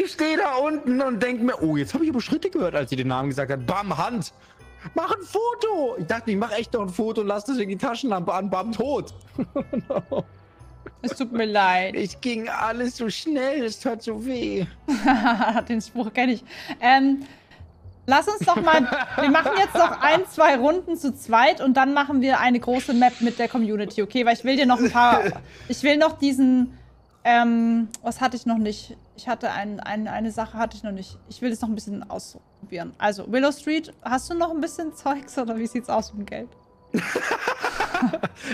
Ich stehe da unten und denke mir, oh, jetzt habe ich aber Schritte gehört, als sie den Namen gesagt hat. Bam, Hand. Mach ein Foto. Ich dachte, ich mache echt noch ein Foto und lass deswegen die Taschenlampe an. Bam, tot. Es tut mir leid. Ich ging alles so schnell, es tat so weh. Den Spruch kenne ich. Ähm, lass uns doch mal. wir machen jetzt noch ein, zwei Runden zu zweit und dann machen wir eine große Map mit der Community, okay? Weil ich will dir noch ein paar. Ich will noch diesen. Ähm, was hatte ich noch nicht? Ich hatte ein, ein, eine Sache hatte ich noch nicht. Ich will es noch ein bisschen ausprobieren. Also, Willow Street, hast du noch ein bisschen Zeugs oder wie sieht's aus mit dem Geld?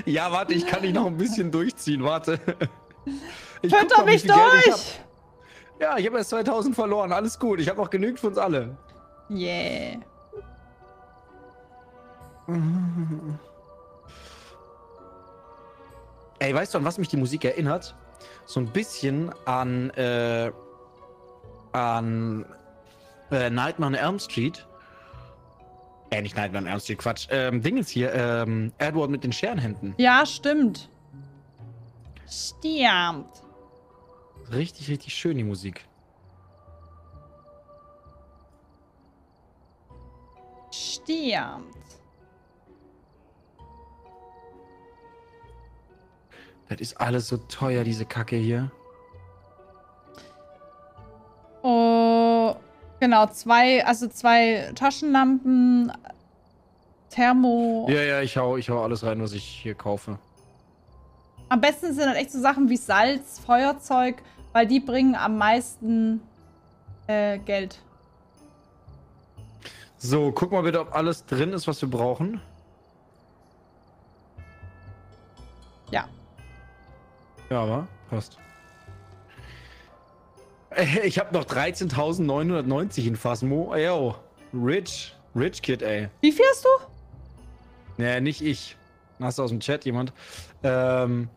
Ja, warte, ich kann dich noch ein bisschen durchziehen, warte. Ich Fütter mich Geld ich hab. durch! Ja, ich habe erst 2000 verloren, alles gut. Ich habe noch genügend für uns alle. Yeah. Ey, weißt du, an was mich die Musik erinnert? So ein bisschen an, äh, an äh, Nightmare on Elm Street. Äh, nicht Nightmare on Elm Street, Quatsch. Ähm, Dingens hier, ähm, Edward mit den Scherenhänden. Ja, stimmt. Stimmt. Richtig, richtig schön, die Musik. Stimmt. Das ist alles so teuer, diese Kacke hier. Oh, genau, zwei, also zwei Taschenlampen, Thermo. Ja, ja, ich hau, ich hau alles rein, was ich hier kaufe. Am besten sind dann echt so Sachen wie Salz, Feuerzeug, weil die bringen am meisten äh, Geld. So, guck mal bitte, ob alles drin ist, was wir brauchen. Ja. Ja, aber passt. Äh, Ich habe noch 13.990 in Phasmo. Yo, rich, rich Kid, ey. Wie viel hast du? Nee, nicht ich. Hast du aus dem Chat jemand? Ähm,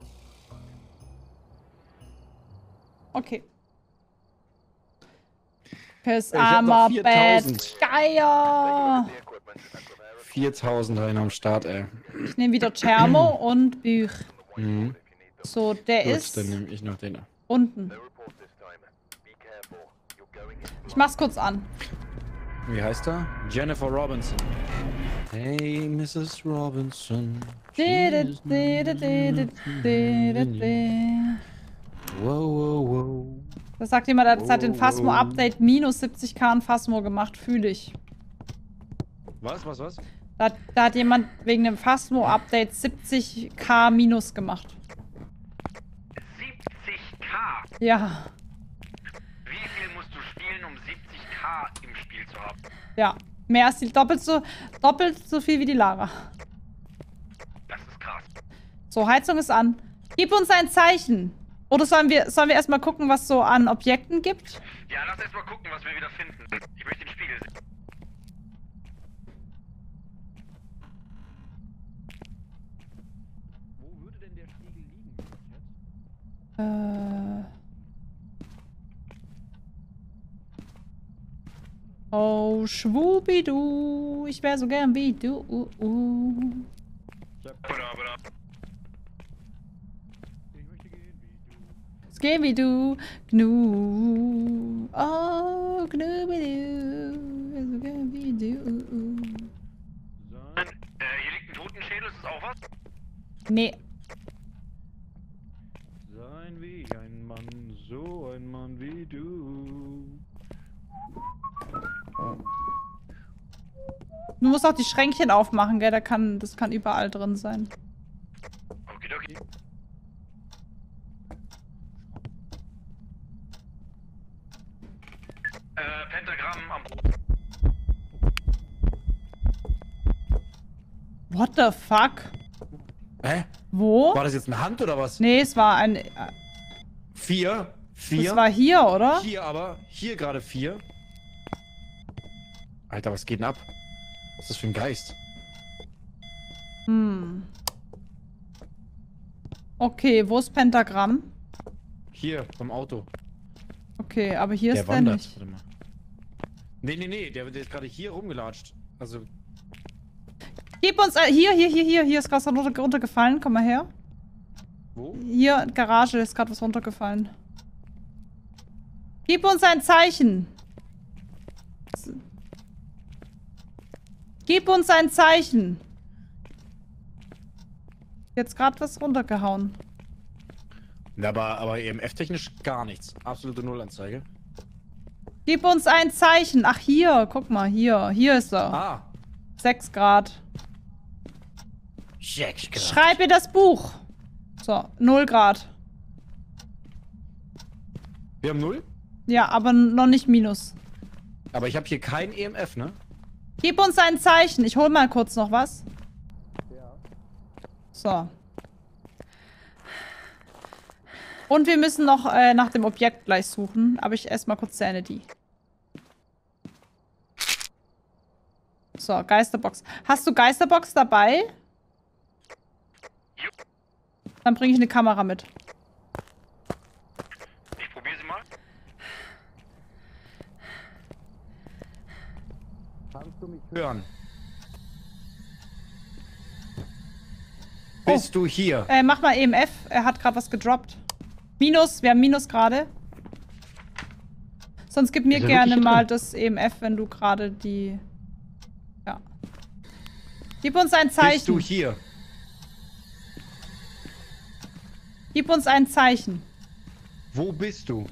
Okay. Piss Ich Bad 4000. Geier. The equipment and prepare 4.000 rein am Start, ey. Ich nehme wieder Thermo und Büch. Mhm. So, der Gut, ist dann nehme ich noch den. unten. Ich mach's kurz an. Wie heißt er? Jennifer Robinson. Hey, Mrs. Robinson. Wow, wow, wow. Das sagt jemand, das hat den Oh. Phasmo-Update minus 70k an Phasmo gemacht. Fühle ich. Was, was, was? Da, da hat jemand wegen dem Phasmo-Update 70k minus gemacht. 70k. Ja, Wie viel musst du spielen, um 70k im Spiel zu haben? ja. Mehr als die doppelt so, doppelt so viel wie die Lara. Das ist krass. So, Heizung ist an. Gib uns ein Zeichen. Oder sollen wir, sollen wir erstmal gucken, was so an Objekten gibt? Ja, lass erst mal gucken, was wir wieder finden. Ich möchte den Spiegel sehen. Wo würde denn der Spiegel liegen? Äh. Oh, Schwubidu. Ich wäre so gern wie du. Uh, uh. Oder, oder. Scooby-Doo, Gnu. Oh, gern wie du. Uh, uh. Äh, hier liegt ein Totenschädel, ist das auch was? Nee. Sein wie ein Mann, so ein Mann wie du. Du musst auch die Schränkchen aufmachen, gell? Da kann, das kann überall drin sein. Okidoki. Äh, Pentagramm am Boden. What the fuck? Hä? Wo? War das jetzt eine Hand oder was? Nee, es war ein. äh, Vier. Vier. Das war hier, oder? Hier aber. Hier gerade vier. Alter, was geht denn ab? Was ist das für ein Geist? Hm. Okay, wo ist Pentagramm? Hier, beim Auto. Okay, aber hier der ist der wandert. nicht. Warte mal. Nee, nee, nee, der, der ist gerade hier rumgelatscht. Also, Gib uns. Äh, hier, hier, hier, hier. Hier ist gerade was runter, runtergefallen. Komm mal her. wo? Hier, Garage ist gerade was runtergefallen. Gib uns ein Zeichen. Gib uns ein Zeichen. Jetzt gerade was runtergehauen. Na, aber, aber EMF-technisch gar nichts. Absolute Nullanzeige. Gib uns ein Zeichen. Ach, hier. Guck mal, hier. Hier ist er. Ah, 6 Grad. Sechs Grad. Schreib mir das Buch. So, 0 Grad. wir haben null. Ja, aber noch nicht Minus. Aber ich habe hier kein EMF, ne? Gib uns ein Zeichen. Ich hol mal kurz noch was. So. Und wir müssen noch äh, nach dem Objekt gleich suchen. Aber ich esse mal kurz Sanity. So, Geisterbox. Hast du Geisterbox dabei? Dann bringe ich eine Kamera mit. Ich probiere sie mal. Kannst du mich hören? Bist du hier? Äh, mach mal EMF. Er hat gerade was gedroppt. Minus. Wir haben Minus gerade. Sonst gib mir er gerne mal das EMF, wenn du gerade die... Ja. Gib uns ein Zeichen. Bist du hier? Gib uns ein Zeichen. Wo bist du?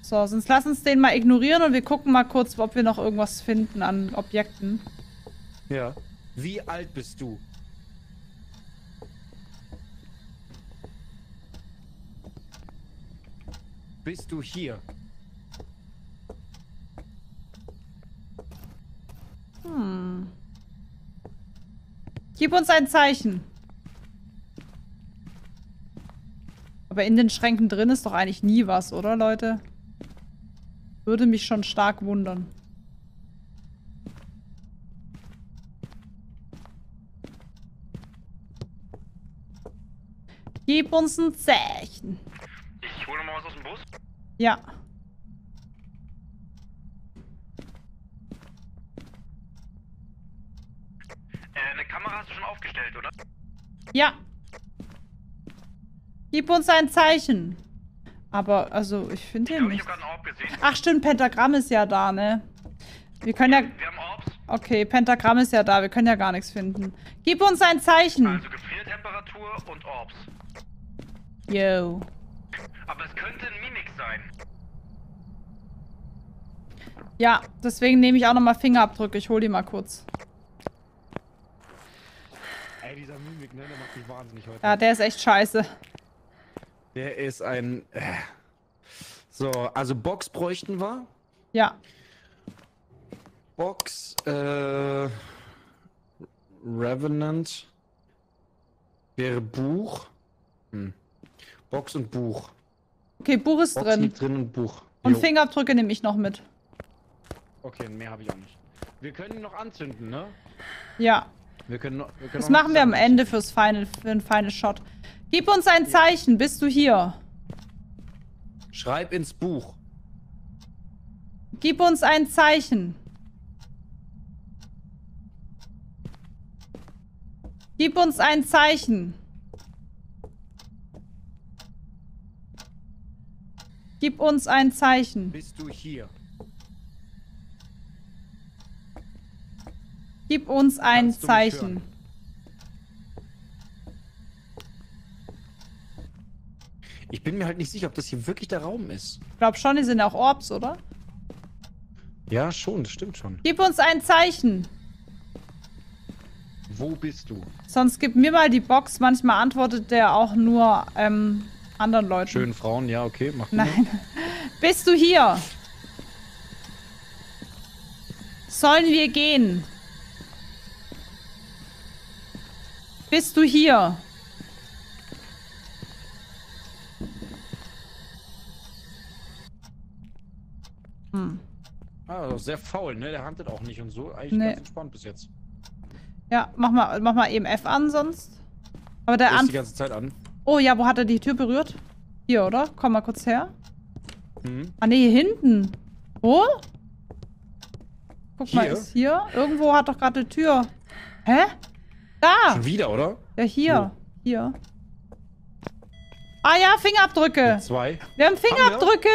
So, sonst lass uns den mal ignorieren und wir gucken mal kurz, ob wir noch irgendwas finden an Objekten. Ja. Wie alt bist du? Bist du hier? Hm. Gib uns ein Zeichen. Aber in den Schränken drin ist doch eigentlich nie was, oder Leute? Würde mich schon stark wundern. Gib uns ein Zeichen. Ich hole nochmal was aus dem Bus. Ja. Äh, eine Kamera hast du schon aufgestellt, oder? Ja. Gib uns ein Zeichen. Aber, also, ich finde hier nicht. Ach, stimmt, Pentagramm ist ja da, ne? Wir können ja. Wir haben Orbs, Okay, Pentagramm ist ja da. Wir können ja gar nichts finden. Gib uns ein Zeichen. also Gefriertemperatur und Orbs. Yo. Aber es könnte ein Mimik sein. Ja, deswegen nehme ich auch nochmal Fingerabdrücke. Ich hol die mal kurz. Ey, dieser Mimik, ne, der macht mich wahnsinnig heute. Ja, der ist echt scheiße. Der ist ein. Äh. So, also Box bräuchten wir. Ja. Box, äh. Revenant. Wäre Buch. Hm. Box und Buch. Okay, Buch ist Box drin. liegt drin und Buch. Und Jo. Fingerabdrücke nehme ich noch mit. Okay, mehr habe ich auch nicht. Wir können noch anzünden, ne? Ja. Wir können noch. Wir können Das machen wir am Ende fürs Final, für den Final Shot. Gib uns ein Zeichen. Bist du hier? Schreib ins Buch. Gib uns ein Zeichen. Gib uns ein Zeichen. Gib uns ein Zeichen. Bist du hier? Gib uns ein Zeichen. Ich bin mir halt nicht sicher, ob das hier wirklich der Raum ist. Ich glaube schon, die sind auch Orbs, oder? Ja, schon, das stimmt schon. Gib uns ein Zeichen. Wo bist du? Sonst gib mir mal die Box. Manchmal antwortet der auch nur ähm, anderen Leuten. Schönen Frauen, ja, okay, mach mal. Nein. Bist du hier? Sollen wir gehen? Bist du hier? Hm. Ah, sehr faul, ne? Der handelt auch nicht und so. Eigentlich Nee. ganz entspannt bis jetzt. Ja, mach mal, mach mal EMF an sonst. Aber der an die ganze Zeit an. Oh ja, wo hat er die Tür berührt? Hier, oder? Komm mal kurz her. Mhm. Ah, nee, hier hinten. Wo? Guck mal, Hier? ist hier? Irgendwo hat doch gerade eine Tür. Hä? Da! Schon wieder, oder? Ja, hier. Hier. Ah ja, Fingerabdrücke. Zwei. Wir haben Fingerabdrücke.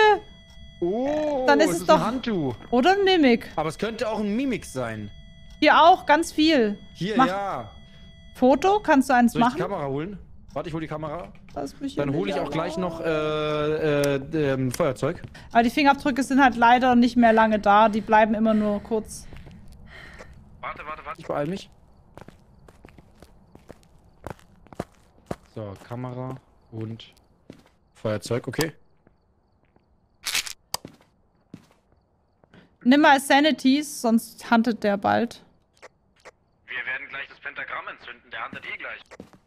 Oh, Dann ist es ist doch- ein Handtuch. Oder ein Mimik. Aber es könnte auch ein Mimik sein. Hier auch, ganz viel. Hier, Mach- ja. Foto, kannst du eins Soll ich die machen? Kamera holen? Warte, ich hole die Kamera. Lass mich Dann hole ich auch gleich noch äh, äh, ähm, Feuerzeug. Aber die Fingerabdrücke sind halt leider nicht mehr lange da. Die bleiben immer nur kurz. Warte, warte, warte. Ich beeil mich. So, Kamera und Feuerzeug, okay. Nimm mal Sanities, sonst huntet der bald. Wir werden gleich das Pentagramm entzünden. Der handelt eh gleich.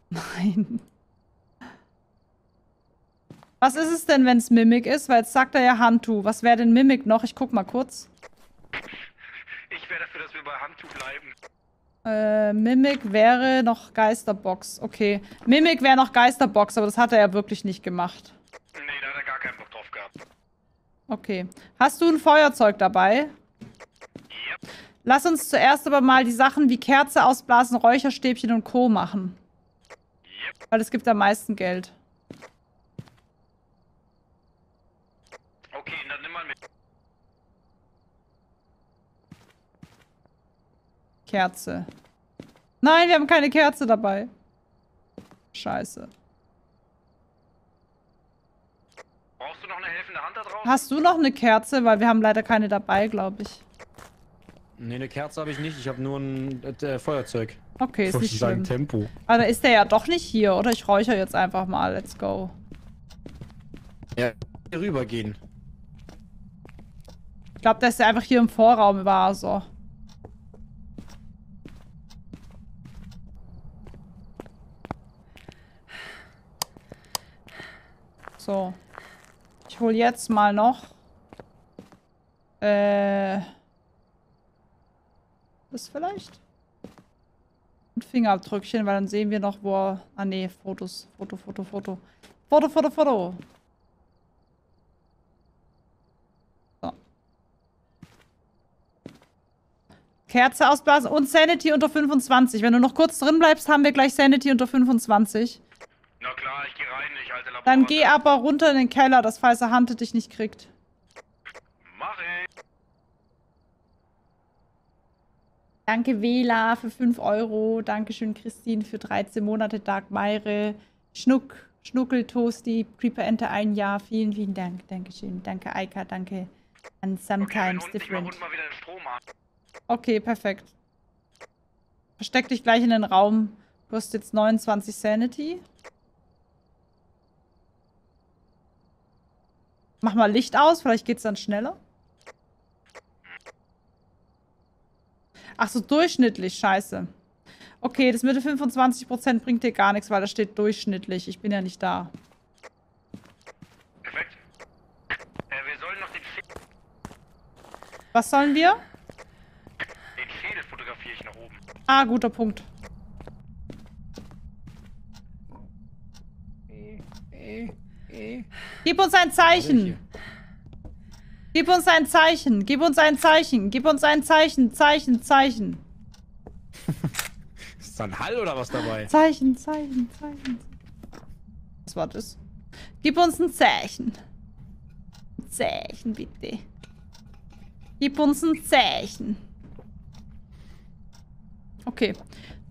Nein. Was ist es denn, wenn es Mimik ist? Weil jetzt sagt er ja Handtuch. Was wäre denn Mimik noch? Ich guck mal kurz. Ich wäre dafür, dass wir bei Handtuch bleiben. Äh, Mimik wäre noch Geisterbox. Okay. Mimik wäre noch Geisterbox, aber das hat er ja wirklich nicht gemacht. Nee, da hat er gar keinen Bock drauf gehabt. Okay. Hast du ein Feuerzeug dabei? Yep. Lass uns zuerst aber mal die Sachen wie Kerze ausblasen, Räucherstäbchen und Co. machen. Yep. Weil es gibt am meisten Geld. Okay, dann nimm mal mit. Kerze. Nein, wir haben keine Kerze dabei. Scheiße. Brauchst du noch eine helfende Hand da draußen? Hast du noch eine Kerze? Weil wir haben leider keine dabei, glaube ich. Nee, eine Kerze habe ich nicht. Ich habe nur ein äh, Feuerzeug. Okay, ist nicht schlimm. Tempo. Aber dann ist der ja doch nicht hier, oder? Ich räuchere jetzt einfach mal. Let's go. Ja, hier rübergehen. Ich glaube, dass der einfach hier im Vorraum war, so. So. Ich hole jetzt mal noch. Äh. Das vielleicht? Ein Fingerabdrückchen, weil dann sehen wir noch, wo er. Ah, nee, Fotos. Foto, Foto, Foto. Foto, Foto, Foto. So. Kerze ausblasen und Sanity unter 25. Wenn du noch kurz drin bleibst, haben wir gleich Sanity unter 25. Na klar, ich gehe rein, ich halte Labor. Dann geh aber runter in den Keller, dass falls er Hunted dich nicht kriegt. Mach ich. Danke Vela für 5 Euro. Dankeschön Christine für 13 Monate. Dark Meire. Schnuck, Schnuckeltoasty, Creeper Ente ein Jahr. Vielen, vielen Dank. Dankeschön. Danke Eika. Danke an Okay, Sometimes mach Different. Okay, perfekt. Versteck dich gleich in den Raum. Du hast jetzt 29 Sanity. Mach mal Licht aus, vielleicht geht's dann schneller. Ach so, durchschnittlich, scheiße. Okay, das mit den 25% bringt dir gar nichts, weil da steht durchschnittlich. Ich bin ja nicht da. Perfekt. Äh, wir sollen noch den, Was sollen wir? den Schädel fotografiere ich nach oben. Ah, guter Punkt. Gib uns ein Zeichen. Gib uns ein Zeichen. Gib uns ein Zeichen. Gib uns ein Zeichen. Zeichen, Zeichen. Ist da ein Hall oder was dabei? Zeichen, Zeichen, Zeichen. Was war das? Gib uns ein Zeichen. Ein Zeichen, bitte. Gib uns ein Zeichen. Okay.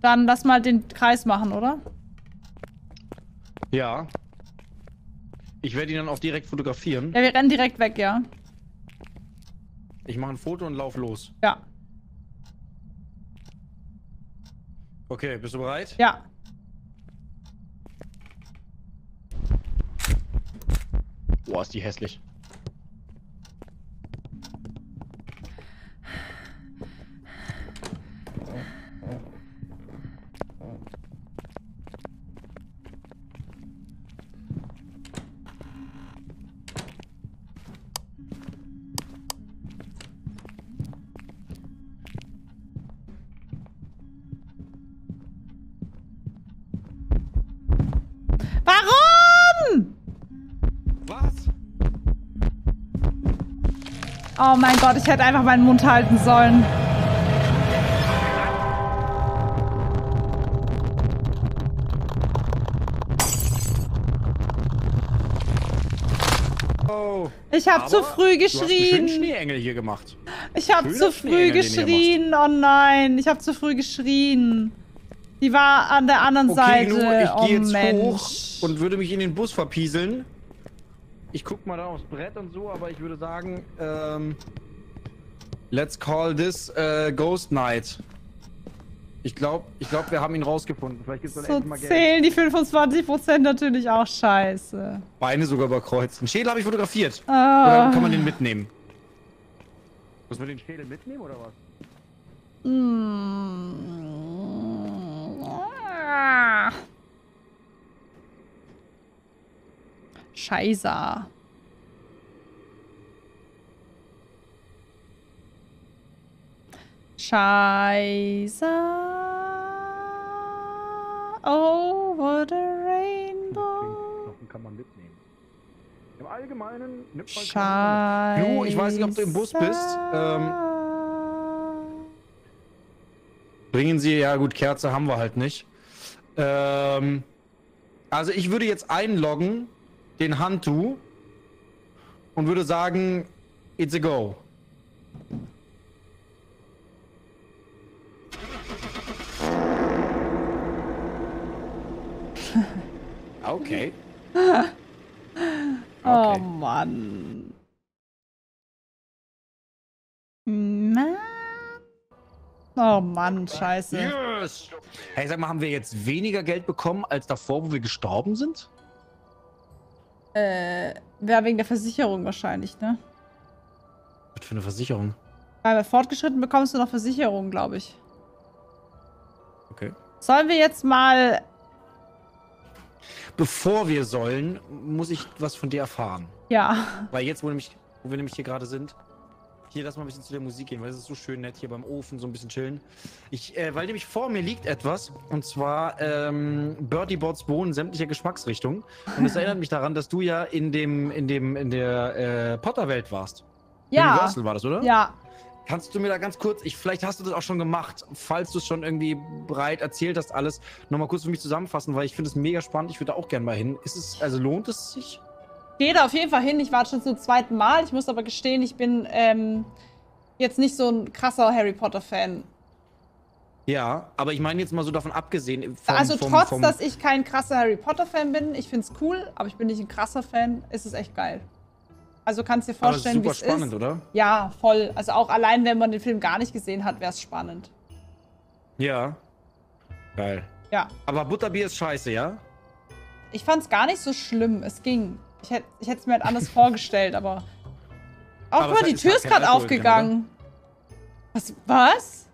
Dann lass mal den Kreis machen, oder? Ja. Ich werde ihn dann auch direkt fotografieren. Ja, wir rennen direkt weg, ja. Ich mache ein Foto und lauf los. Ja. Okay, bist du bereit? Ja. Boah, ist die hässlich. Warum? Was? Oh mein Gott, ich hätte einfach meinen Mund halten sollen. Oh. Ich habe zu früh geschrien. Schneeengel hier gemacht. Ich habe zu früh geschrien. Oh nein, ich habe zu früh geschrien. Die war an der anderen Okay, Seite. Gnu, ich oh gehe jetzt Mensch. hoch und würde mich in den Bus verpieseln. Ich guck mal da aufs Brett und so, aber ich würde sagen, ähm, let's call this äh, Ghost Night. Ich glaube, ich glaub, wir haben ihn rausgefunden. Vielleicht gibt's dann so endlich mal Geld. zählen die 25% natürlich auch scheiße. Beine sogar überkreuzt. Den Schädel habe ich fotografiert. Ah. Oder kann man den mitnehmen? Muss man den Schädel mitnehmen oder was? Mm. Ah. Scheiße. Scheiße. Over the rainbow. Knochen kann man mitnehmen. Im Allgemeinen nimmt man Scheiße. Gnu, ich weiß nicht, ob du im Bus bist. Ähm, Bringen Sie, ja gut, Kerze haben wir halt nicht. Ähm, also ich würde jetzt einloggen, den Hantu, und würde sagen, it's a go. Okay. Oh Okay. Mann. Mann. Oh Mann, scheiße. Yes! Hey, sag mal, haben wir jetzt weniger Geld bekommen als davor, wo wir gestorben sind? Äh, wäre wegen der Versicherung wahrscheinlich, ne? Was für eine Versicherung? Weil bei fortgeschritten bekommst du noch Versicherung, glaube ich. Okay. Sollen wir jetzt mal. Bevor wir sollen, muss ich was von dir erfahren. Ja. Weil jetzt, wo, nämlich, wo wir nämlich hier gerade sind, hier lass mal ein bisschen zu der Musik gehen, weil es ist so schön nett hier beim Ofen so ein bisschen chillen. Ich, äh, weil nämlich vor mir liegt etwas und zwar ähm, Birdie Bots Bohnen sämtlicher Geschmacksrichtungen und es erinnert mich daran, dass du ja in dem in dem in der äh, Potter-Welt warst. Ja. Universal war das, oder? Ja. Kannst du mir da ganz kurz, ich, vielleicht hast du das auch schon gemacht, falls du es schon irgendwie breit erzählt hast, alles, nochmal kurz für mich zusammenfassen, weil ich finde es mega spannend, ich würde da auch gerne mal hin. Ist es, also lohnt es sich? Gehe da auf jeden Fall hin. Ich war schon zum zweiten Mal. Ich muss aber gestehen, ich bin ähm, jetzt nicht so ein krasser Harry Potter-Fan. Ja, aber ich meine jetzt mal so davon abgesehen. Vom, Also vom, trotz, vom, dass ich kein krasser Harry Potter-Fan bin, ich find's cool, aber ich bin nicht ein krasser Fan, ist es echt geil. Also kannst dir ist vorstellen, wie super es spannend, ist. oder? Ja, voll. Also auch allein, wenn man den Film gar nicht gesehen hat, wäre es spannend. Ja. Geil. Ja. Aber Butterbier ist scheiße, ja? Ich fand's gar nicht so schlimm. Es ging. Ich hätte ich es mir halt anders vorgestellt, aber. Auch Aber guck mal, die Tür halt ist gerade Alkohol drin, aufgegangen. Was? Was?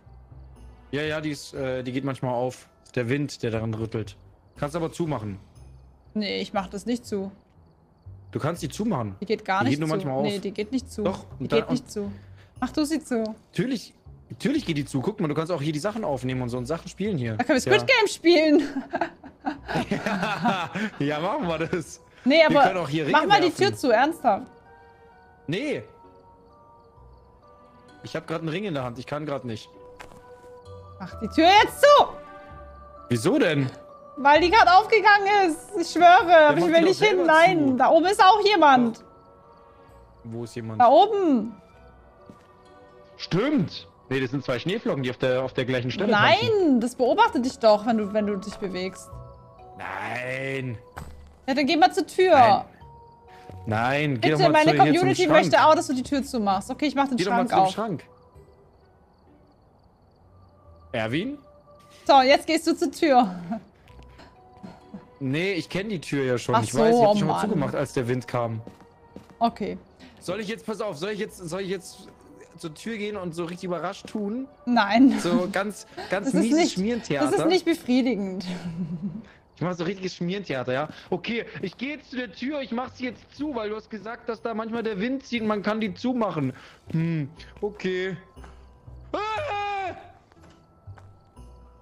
Ja, ja, die, ist, äh, die geht manchmal auf. Der Wind, der daran rüttelt. Kannst aber zumachen. Nee, ich mach das nicht zu. Du kannst die zumachen. Die geht gar Die nicht geht nur zu. manchmal auf. Nee, die geht nicht zu. Doch, Die dann- geht nicht zu. Mach du sie zu. Natürlich, natürlich geht die zu. Guck mal, du kannst auch hier die Sachen aufnehmen und so und Sachen spielen hier. Da können wir Squid Game spielen. Ja. ja, machen wir das. Nee, aber mach mal die werfen. Tür zu, ernsthaft. Nee. Ich habe gerade einen Ring in der Hand. Ich kann gerade nicht. Mach die Tür jetzt zu! Wieso denn? Weil die gerade aufgegangen ist. Ich schwöre, aber ich will nicht hin. Nein, zu. da oben ist auch jemand. Wo ist jemand? Da oben. Stimmt. Nee, das sind zwei Schneeflocken, die auf der, auf der gleichen Stelle tanzen. Nein, das beobachtet dich doch, wenn du, wenn du dich bewegst. Nein. Ja, dann geh mal zur Tür. Nein. Nein, geh doch Bitte, mal meine zu, Community möchte auch, dass du die Tür zumachst. Okay, ich mach den Geh doch mal Schrank zu dem auf. Schrank. Erwin? So, jetzt gehst du zur Tür. Nee, ich kenne die Tür ja schon. Ach ich weiß, ich so, hab die schon mal Mann. zugemacht, als der Wind kam. Okay. Soll ich jetzt, pass auf, soll ich jetzt, soll ich jetzt zur Tür gehen und so richtig überrascht tun? Nein. So ganz, ganz Das mieses nicht- Schmierentheater. Das ist nicht befriedigend. Ich mache so richtiges Schmierentheater, ja? Okay, ich gehe jetzt zu der Tür, ich mach sie jetzt zu, weil du hast gesagt, dass da manchmal der Wind zieht und man kann die zumachen. Hm, okay. Ah!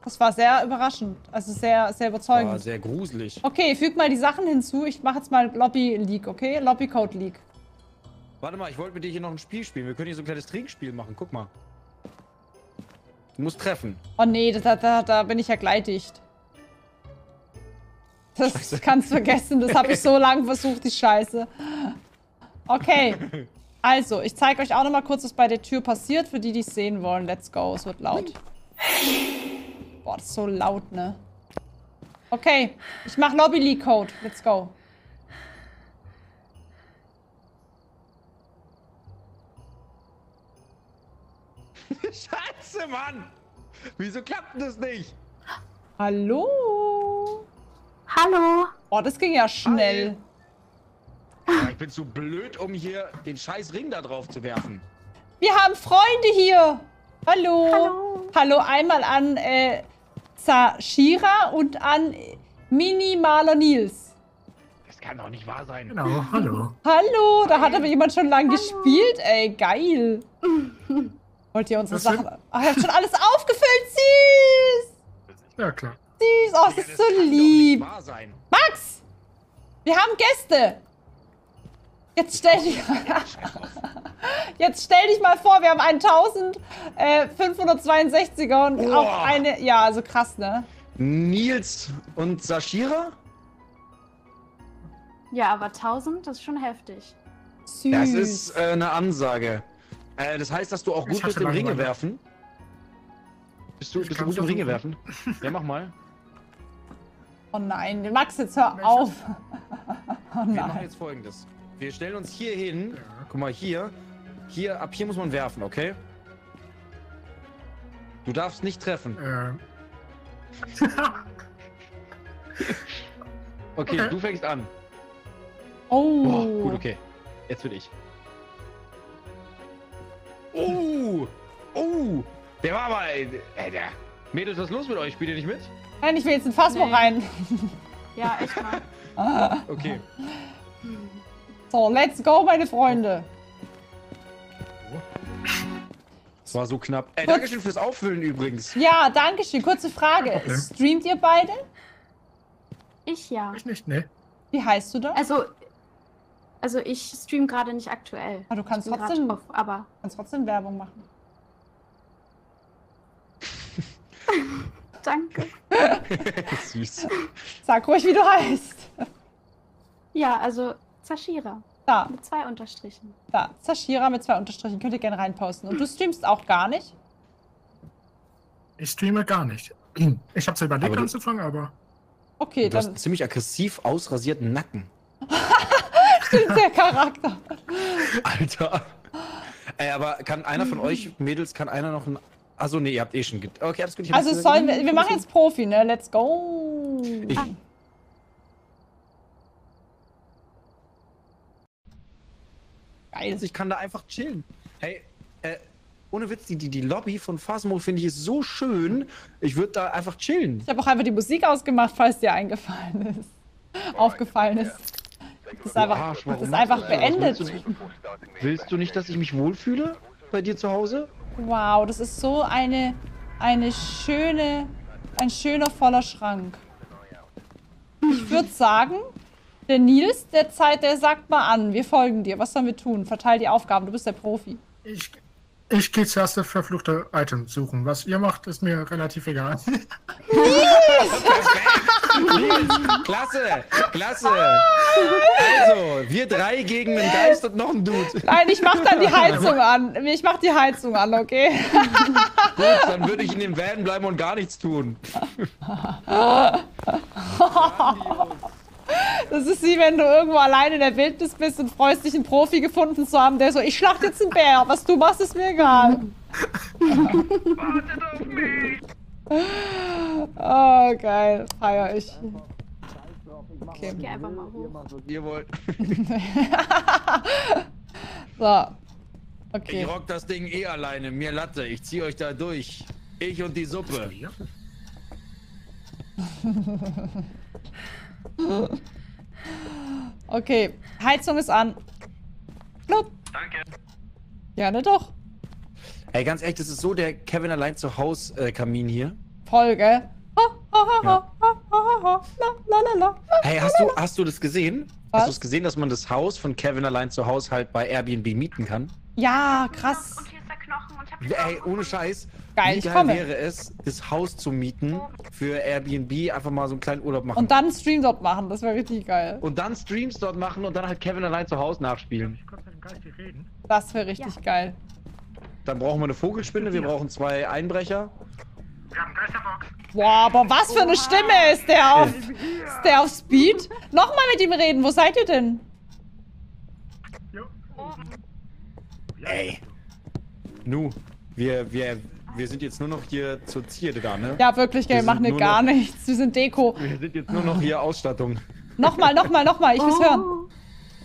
Das war sehr überraschend. Also sehr, sehr überzeugend. War sehr gruselig. Okay, füg mal die Sachen hinzu. Ich mache jetzt mal Lobby League, okay? Lobby Code League. Warte mal, ich wollte mit dir hier noch ein Spiel spielen. Wir können hier so ein kleines Trinkspiel machen. Guck mal. Du musst treffen. Oh nee, da, da, da bin ich ja gleichdicht. Das Scheiße. kannst du vergessen. Das habe ich so lange versucht, die Scheiße. Okay. Also, ich zeige euch auch noch mal kurz, was bei der Tür passiert, für die, die es sehen wollen. Let's go. Es wird laut. Boah, das ist so laut, ne? Okay, ich mache Lobby League Code. Let's go. Scheiße, Mann! Wieso klappt das nicht? Hallo? Hallo. Oh, das ging ja schnell. Ja, ich bin zu blöd, um hier den scheiß Ring da drauf zu werfen. Wir haben Freunde hier. Hallo. Hallo. Hallo einmal an äh, Sashira und an Minimaler Nils. Das kann doch nicht wahr sein. Genau, hallo. Hallo, da hat aber jemand schon lang gespielt. Ey, geil. Wollt ihr unsere Sachen... Ach, ihr habt schon alles aufgefüllt. Süß. Ja, klar. Süß. Oh, das Digga, ist so lieb. Max, wir haben Gäste. Jetzt stell dich, jetzt stell dich mal vor, wir haben einen 1562er und Boah. auch eine, ja, also krass, ne? Nils und Sashira? Ja, aber 1000, das ist schon heftig. Süß. Das ist äh, eine Ansage. Äh, das heißt, dass du auch gut bist im Ringe werfen? Bist du, bist du gut im Ringe werfen? Ja, mach mal. Oh nein, Max, jetzt hör Welche? auf. Oh Wir machen jetzt folgendes. Wir stellen uns hier hin. Ja. Guck mal, hier. Hier, ab hier muss man werfen, okay? Du darfst nicht treffen. Äh, Okay, Okay. du fängst an. Oh. Boah, gut, okay. Jetzt will ich. Oh! Oh! Der war aber. Äh, der. Mädels, was ist los mit euch? Spielt ihr nicht mit? Nein, ich will jetzt in Phasmo Nee. rein. Ja, echt mal. Okay. So, let's go, meine Freunde. Das war so knapp. Ey, Kurz- Dankeschön fürs Auffüllen übrigens. Ja, danke schön. Kurze Frage. Streamt ihr beide? Ich ja. Ich nicht, ne? Wie heißt du da? Also, also ich stream gerade nicht aktuell. Ah, du kannst trotzdem- drauf, aber Kannst trotzdem Werbung machen. danke. Süß. Sag ruhig, wie du heißt. Ja, also Zashira Da, mit zwei Unterstrichen. da. Zashira mit zwei Unterstrichen. Könnt ihr gerne reinposten. Und du streamst auch gar nicht? Ich streame gar nicht. Ich habe zwar überlegt Aber anzufangen, aber Okay, Du hast dann einen ziemlich aggressiv ausrasierten Nacken. stimmt der Charakter. Alter. Ey, aber kann einer von euch, Mädels, kann einer noch ein. Achso, nee, ihr habt eh schon. get- Okay, alles gut. Also sollen wir, wir machen jetzt Profi, ne? Let's go. Ich, Geil. ich kann da einfach chillen. Hey, äh, ohne Witz, die, die, die Lobby von Phasmo finde ich ist so schön. Ich würde da einfach chillen. Ich habe auch einfach die Musik ausgemacht, falls dir eingefallen ist. Aufgefallen ist. Das ist einfach, Arsch, das ist einfach beendet. Willst du, willst du nicht, dass ich mich wohlfühle bei dir zu Hause? Wow, das ist so eine, eine schöne, ein schöner voller Schrank. Ich würde sagen, der Nils, der Zeit, der sagt mal an, wir folgen dir. Was sollen wir tun? Verteil die Aufgaben, du bist der Profi. ich, Ich gehe zuerst das verfluchte Item suchen. Was ihr macht, ist mir relativ egal. Klasse, klasse. Also, wir drei gegen einen Geist und noch einen Dude. Nein, ich mach dann die Heizung an. Ich mach die Heizung an, okay? Gut, dann würde ich in dem Van bleiben und gar nichts tun. Das ist wie wenn du irgendwo allein in der Wildnis bist und freust dich, einen Profi gefunden zu haben, der so, ich schlacht jetzt einen Bär, was du machst, ist mir egal. Wartet auf mich! Oh, geil. Feier ich. Okay. Ich geh einfach mal hoch. Ihr wollt. So. Ich Okay. rock das Ding eh alleine. Mir Latte. Ich zieh euch da durch. Ich und die Suppe. Okay. Heizung ist an. Blub. Danke. Gerne doch. Ey, ganz ehrlich, das ist so der Kevin allein zu Haus äh, Kamin hier. Folge. Ha, ha, ha, ha, ha, ha, ha. La, la, la, la. Hey, hast du, hast du das gesehen? Was? Hast du es gesehen, dass man das Haus von Kevin allein zu Haus halt bei Airbnb mieten kann? Ja, krass. Und hier ist der Knochen und ich hab Ey, ohne Scheiß. Geil, Wie ich geil komme. wäre es, das Haus zu mieten für Airbnb, einfach mal so einen kleinen Urlaub machen. Und dann Stream dort machen, das wäre richtig geil. und dann Streams dort machen und dann halt Kevin allein zu Hause nachspielen. Das wäre richtig geil. Dann brauchen wir eine Vogelspinne, wir brauchen zwei Einbrecher. Wir haben Geisterbox. Boah, aber was für eine Stimme ist der auf, ist der auf Speed? Nochmal mit ihm reden, wo seid ihr denn? Jo. Ey. Nu, wir, wir, wir sind jetzt nur noch hier zur Zierde da, ne? Ja, wirklich, gell, Wir wir machen nur gar noch- nichts. Wir sind Deko. Wir sind jetzt nur noch hier Ausstattung. Nochmal, nochmal, nochmal, ich will's hören. Oh,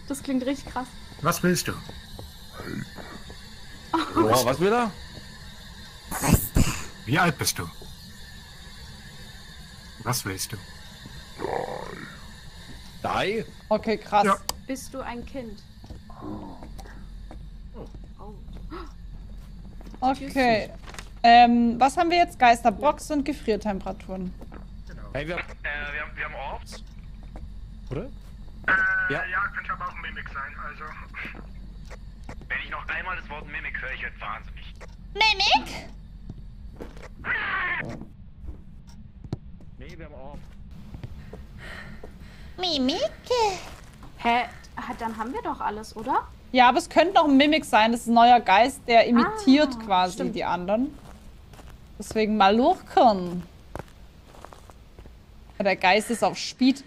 Das klingt richtig krass. Was willst du? Boah, was will er? Wie alt bist du? Was willst du? Dai? Okay, krass. Ja. Bist du ein Kind? Oh. Okay. Ähm, was haben wir jetzt? Geisterbox und Gefriertemperaturen. Hey, wir, Äh, wir haben, wir haben Orbs. oder? Äh, Ja. ja, könnte aber auch ein Mimik sein, also. Wenn ich noch einmal das Wort Mimik höre, ich werde wahnsinnig. Mimik? Nee, wir haben Orb. Mimik? Hä? Dann haben wir doch alles, oder? Ja, aber es könnte noch ein Mimik sein. Das ist ein neuer Geist, der imitiert Ah, quasi stimmt. die anderen. Deswegen mal lurken. Der Geist ist auf Speed.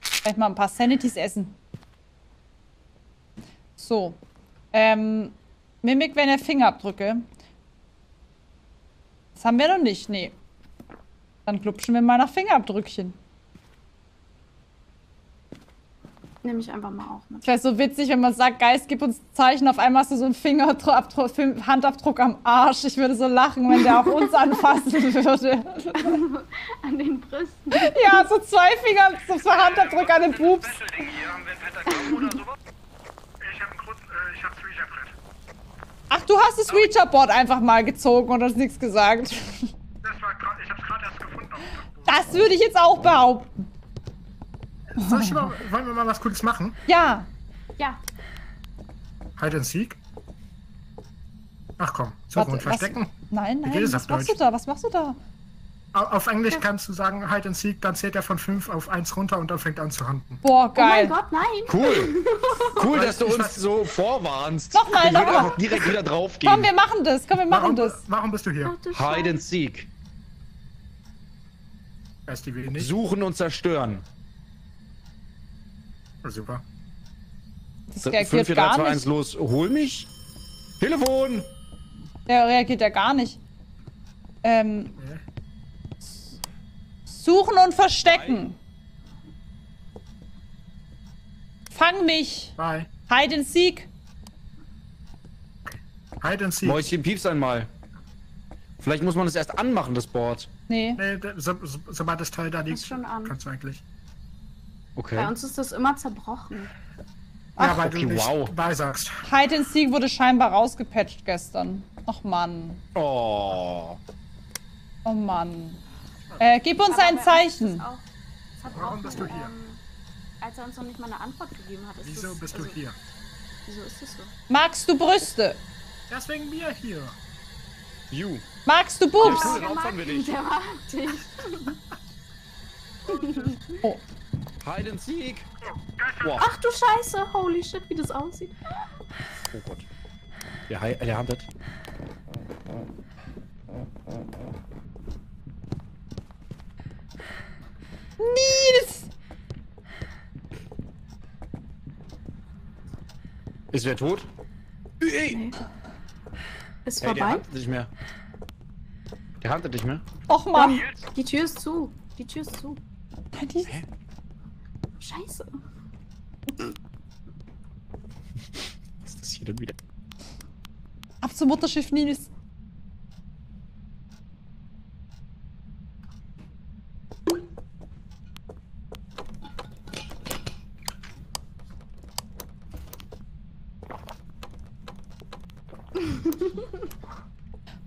Vielleicht mal ein paar Sanities essen. So. Ähm, Mimik wären ja Fingerabdrücke. Das haben wir noch nicht, nee. Dann klupschen wir mal nach Fingerabdrückchen. Nehme ich einfach mal auch mit. Es wäre so witzig, wenn man sagt, Geist, gib uns Zeichen. Auf einmal hast du so einen Fingerabdruck, Handabdruck am Arsch. Ich würde so lachen, wenn der auch uns anfassen würde. An den Brüsten. Ja, so zwei Finger, so zwei Handabdrücke an den Pups. Äh. Ach, du hast das Reacher-Board einfach mal gezogen und hast nichts gesagt. Das war gerade, ich habe es gerade erst gefunden. auf. Das würde ich jetzt auch behaupten. Soll ich mal, wollen wir mal was Cooles machen? Ja. Ja. Hide and Seek? Ach komm, suchen und was? verstecken. Nein, Wie nein, geht es was machst du Deutsch? da? Was machst du da? Au- Auf Englisch kannst du sagen Hide and Seek, dann zählt er von 5 auf 1 runter und dann fängt er an zu handeln. Boah, Oh mein geil. Gott, nein. Cool. Cool, dass du uns weiß- so vorwarnst. Nochmal, nochmal. direkt wieder draufgehen. Komm, wir machen das. Komm, wir machen Warum, das. warum bist du hier? Ach, du Hide and Seek. Erst die will nicht. Suchen und zerstören. Super. Das 5, reagiert 4, 3, gar 2, 1, nicht. los. Hol mich. Telefon. Der reagiert ja gar nicht. Ähm. Suchen und verstecken. Fang mich. Bye. Hide and seek. Hide and Seek. Mäuschen, piepst einmal. Vielleicht muss man das erst anmachen, das Board. Nee. Nee, da- so, so, sobald das Teil da liegt, schon an. kannst du eigentlich. Okay. Bei uns ist das immer zerbrochen. ja, weil okay, du nicht wow. beisagst. Hide and seek wurde scheinbar rausgepatcht gestern. Och Mann. Oh. Oh Mann. Äh, gib uns Aber ein Zeichen. auch Warum bist du hier? Ähm, als er uns noch nicht mal eine Antwort gegeben hat. Ist Wieso das, bist du also, hier? Wieso ist das so? Magst du Brüste? Er ist wegen mir hier. You. Magst du Boobs? Ja, wir der mag dich. Oh. Hide and Seek. Boah. Ach du Scheiße, holy shit, wie das aussieht. Oh Gott. Der, Hai- der handelt. Nils! Ist wer tot? Ey, Nee. Ist Hey, der vorbei? handelt nicht mehr. Der handelt nicht mehr. Och Mann. Die Tür ist zu. Die Tür ist zu. Die- Scheiße. Was ist das hier denn wieder? Ab zum Mutterschiff Nils.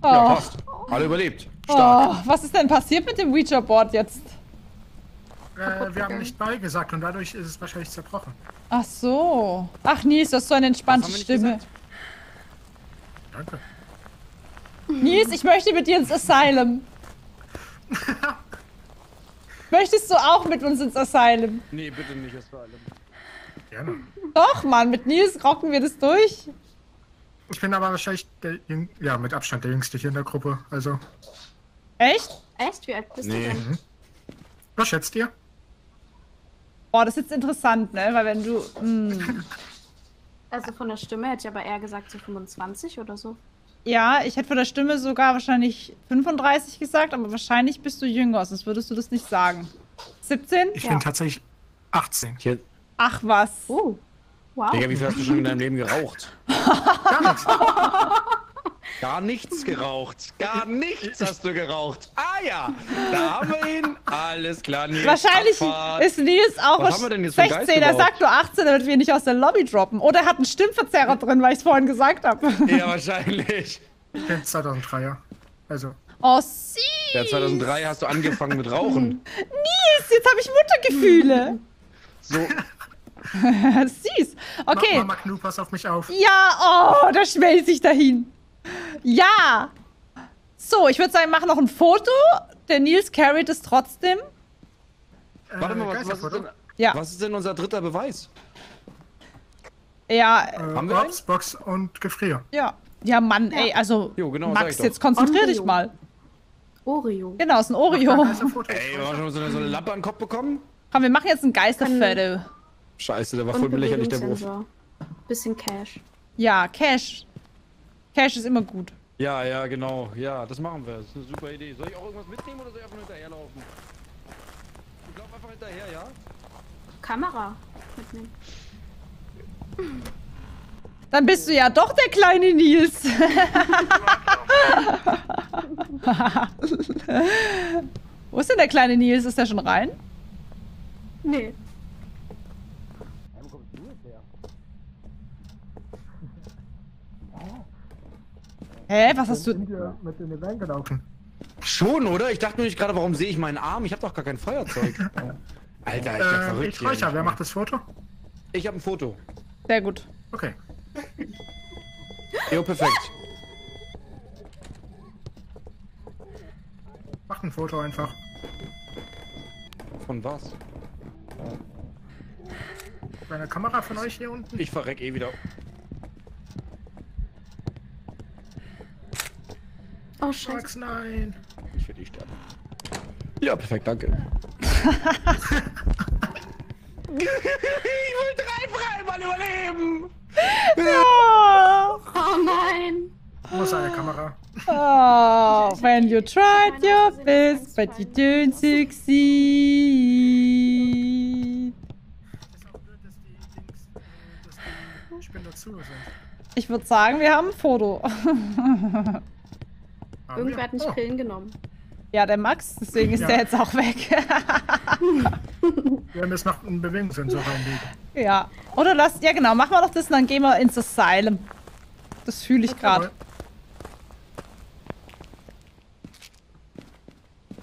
Ja, Oh, passt. Alle überlebt. Stark. oh, was ist denn passiert mit dem Ouija-Board jetzt? Äh, wir haben nicht beigesagt und dadurch ist es wahrscheinlich zerbrochen. Ach so. Ach Nils, du hast so eine entspannte Stimme. gesagt? Danke. Nils, ich möchte mit dir ins Asylum. Möchtest du auch mit uns ins Asylum? Nee, bitte nicht, das war allem. Gerne. Doch, Mann, mit Nils rocken wir das durch. Ich bin aber wahrscheinlich der Jüng ja, mit Abstand der Jüngste hier in der Gruppe. Also, Echt? Echt? Wie alt bist Nee. du denn? was schätzt ihr? Boah, das ist jetzt interessant, ne? Weil wenn du. Hm. Also von der Stimme hätte ich aber eher gesagt so 25 oder so. Ja, ich hätte von der Stimme sogar wahrscheinlich 35 gesagt, aber wahrscheinlich bist du jünger, sonst würdest du das nicht sagen. 17? Ich Ja. bin tatsächlich 18. Hier, Ach was. Oh. Wow. Digga, wie viel hast du schon in deinem Leben geraucht? Gar nichts. Gar nichts geraucht. Gar nichts hast du geraucht. Ah ja, da haben wir ihn. Alles klar, Nils. Wahrscheinlich Abfahrt. ist Nils auch Was haben wir denn jetzt für einen Geist 16. Er sagt nur 18, damit wir nicht aus der Lobby droppen. Oder er hat einen Stimmverzerrer drin, weil ich es vorhin gesagt habe. Ja, wahrscheinlich. Ich bin 2003er. Also, Oh, sie. Ja, 2003 hast du angefangen mit Rauchen. Nils, jetzt habe ich Muttergefühle. So, Süß. Okay. Mama Knu, pass auf mich auf. Ja, oh, da schmelze ich dahin. Ja. So, ich würde sagen, mach noch ein Foto. Der Nils carried es trotzdem. warte mal, Äh, was, was, ist denn, Ja. was ist denn unser dritter Beweis? Ja, Äh, Haben wir Orbs, Box und Gefrier. ja. Ja, Mann, ey, also Jo, genau, Max, jetzt konzentrier dich Oreo. mal. Oreo. Genau, ist ein Oreo. Ey, wir haben schon so eine, so eine Lampe an den Kopf bekommen? Komm, wir machen jetzt ein Geisterfoto. Scheiße, der war voll lächerlich, der Wurf. Bisschen Cash. Ja, Cash. Cash ist immer gut. Ja, ja, genau. Ja, das machen wir. Das ist eine super Idee. Soll ich auch irgendwas mitnehmen oder soll ich einfach nur hinterherlaufen? Ich lauf einfach hinterher, ja? Kamera mitnehmen. Dann bist du ja doch der kleine Nils. Wo ist denn der kleine Nils? Ist der schon rein? Nee. Hä, was hast du? Mit in den gelaufen? Schon, oder? Ich dachte nur nicht gerade, warum sehe ich meinen Arm? Ich habe doch gar kein Feuerzeug. Alter, ich bin Äh, verrückt. ich räucher. hier. Wer macht das Foto? Ich habe ein Foto. Sehr gut. Okay. Jo, perfekt. Macht ein Foto einfach. Von was? Eine Kamera von euch hier unten? Ich verreck eh wieder. Oh, scheiße. Max, nein. Ich will die sterben. Ja, perfekt, danke. ich wollte rein mal überleben! Oh, Oh nein. Wo ist eine Kamera? oh, when you tried your best, but you didn't succeed. Ist auch blöd, dass die Dings, dass die Spinner zu sind. Ich würde sagen, wir haben ein Foto. Haben Irgendwer wir? hat nicht Oh, Pillen genommen. Ja, der Max, deswegen ist Ja. der jetzt auch weg. wir haben jetzt noch einen Bewegungssensor reinlegen. ja. Oder lass, ja genau, machen wir doch das und dann gehen wir ins Asylum. Das fühle ich gerade.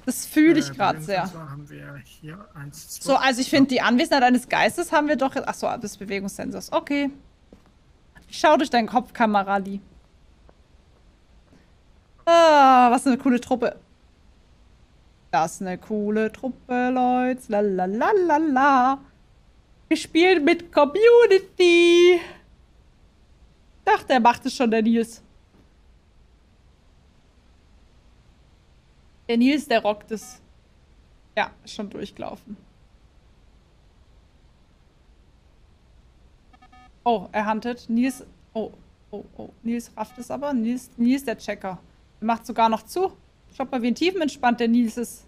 Das fühle ich Äh, gerade sehr. Bewegungssensor haben wir hier eins, zwei. So, also ich finde, die Anwesenheit eines Geistes haben wir doch. Achso, des Bewegungssensors. Okay. Ich schau durch deinen Kopf, Kamerali. Ah, was eine coole Truppe. Das ist eine coole Truppe, Leute. La la la la la. Wir spielen mit Community. Ich dachte, er macht es schon, der Nils. Der Nils, der rockt es. Ja, schon durchgelaufen. Oh, er huntet. Nils. Oh, oh, oh. Nils rafft es aber. Nils, Nils der Checker. Er macht sogar noch zu. Schaut mal, wie ein tiefenentspannt der Nils ist.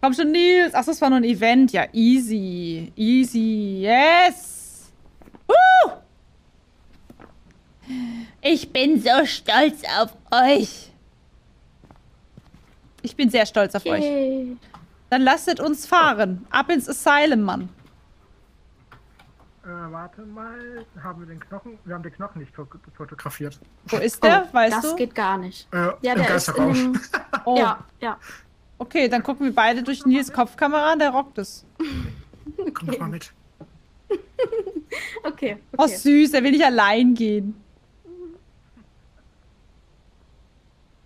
Komm schon, Nils. Ach, das war nur ein Event. Ja, easy. Easy. Yes. Woo! Ich bin so stolz auf euch. Ich bin sehr stolz auf euch. Yay. Dann lasst uns fahren. Ab ins Asylum, Mann. Äh, warte mal. Haben wir den Knochen? Wir haben den Knochen nicht fo- fotografiert. Wo ist der? Oh, weißt das du? geht gar nicht. Äh, Ja, im der ist in dem... Oh, Ja, ja. okay, dann gucken wir beide durch Nils Kopfkamera. Der rockt es. Komm doch mal mit. Okay, Oh, okay. süß. Er will nicht allein gehen.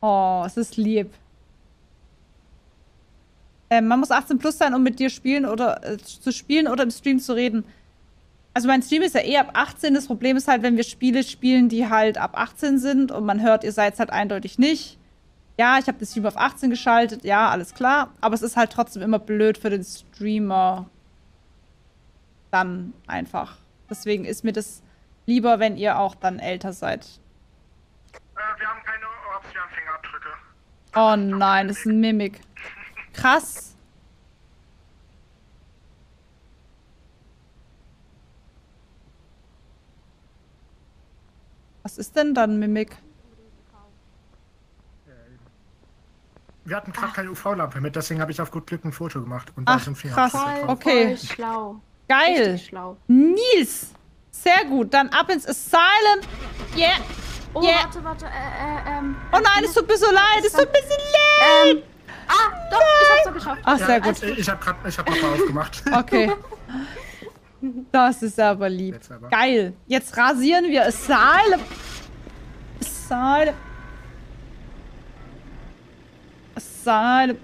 Oh, es ist lieb. Ähm, man muss 18 plus sein, um mit dir spielen oder äh, zu spielen oder im Stream zu reden. Also mein Stream ist ja eh ab 18. Das Problem ist halt, wenn wir Spiele spielen, die halt ab 18 sind und man hört, ihr seid halt eindeutig nicht. Ja, ich habe den Stream auf 18 geschaltet, ja, alles klar. Aber es ist halt trotzdem immer blöd für den Streamer. Dann einfach. Deswegen ist mir das lieber, wenn ihr auch dann älter seid. Äh, wir haben keine Obsidian-Fingerabdrücke. Oh nein, das ist ein Mimik. Krass. Was ist denn dann Mimik? Wir hatten gerade keine UV-Lampe mit, deswegen habe ich auf gut Glück ein Foto gemacht. Und Ach, krass. Voll. Okay. voll schlau. Geil. Schlau. Nils. Sehr gut. Dann ab ins Asylum. Yeah. Oh, Yeah. warte, warte, äh, äh, ähm... Oh nein, es tut mir so leid. Es tut mir so leid. Ähm, ah, doch, ich hab's doch geschafft. Ach, Ja, sehr gut. Ich, ich habe gerade hab Papa aufgemacht. Okay. Das ist aber lieb. Jetzt aber. Geil. Jetzt rasieren wir Asylum. Asylum. Asylum.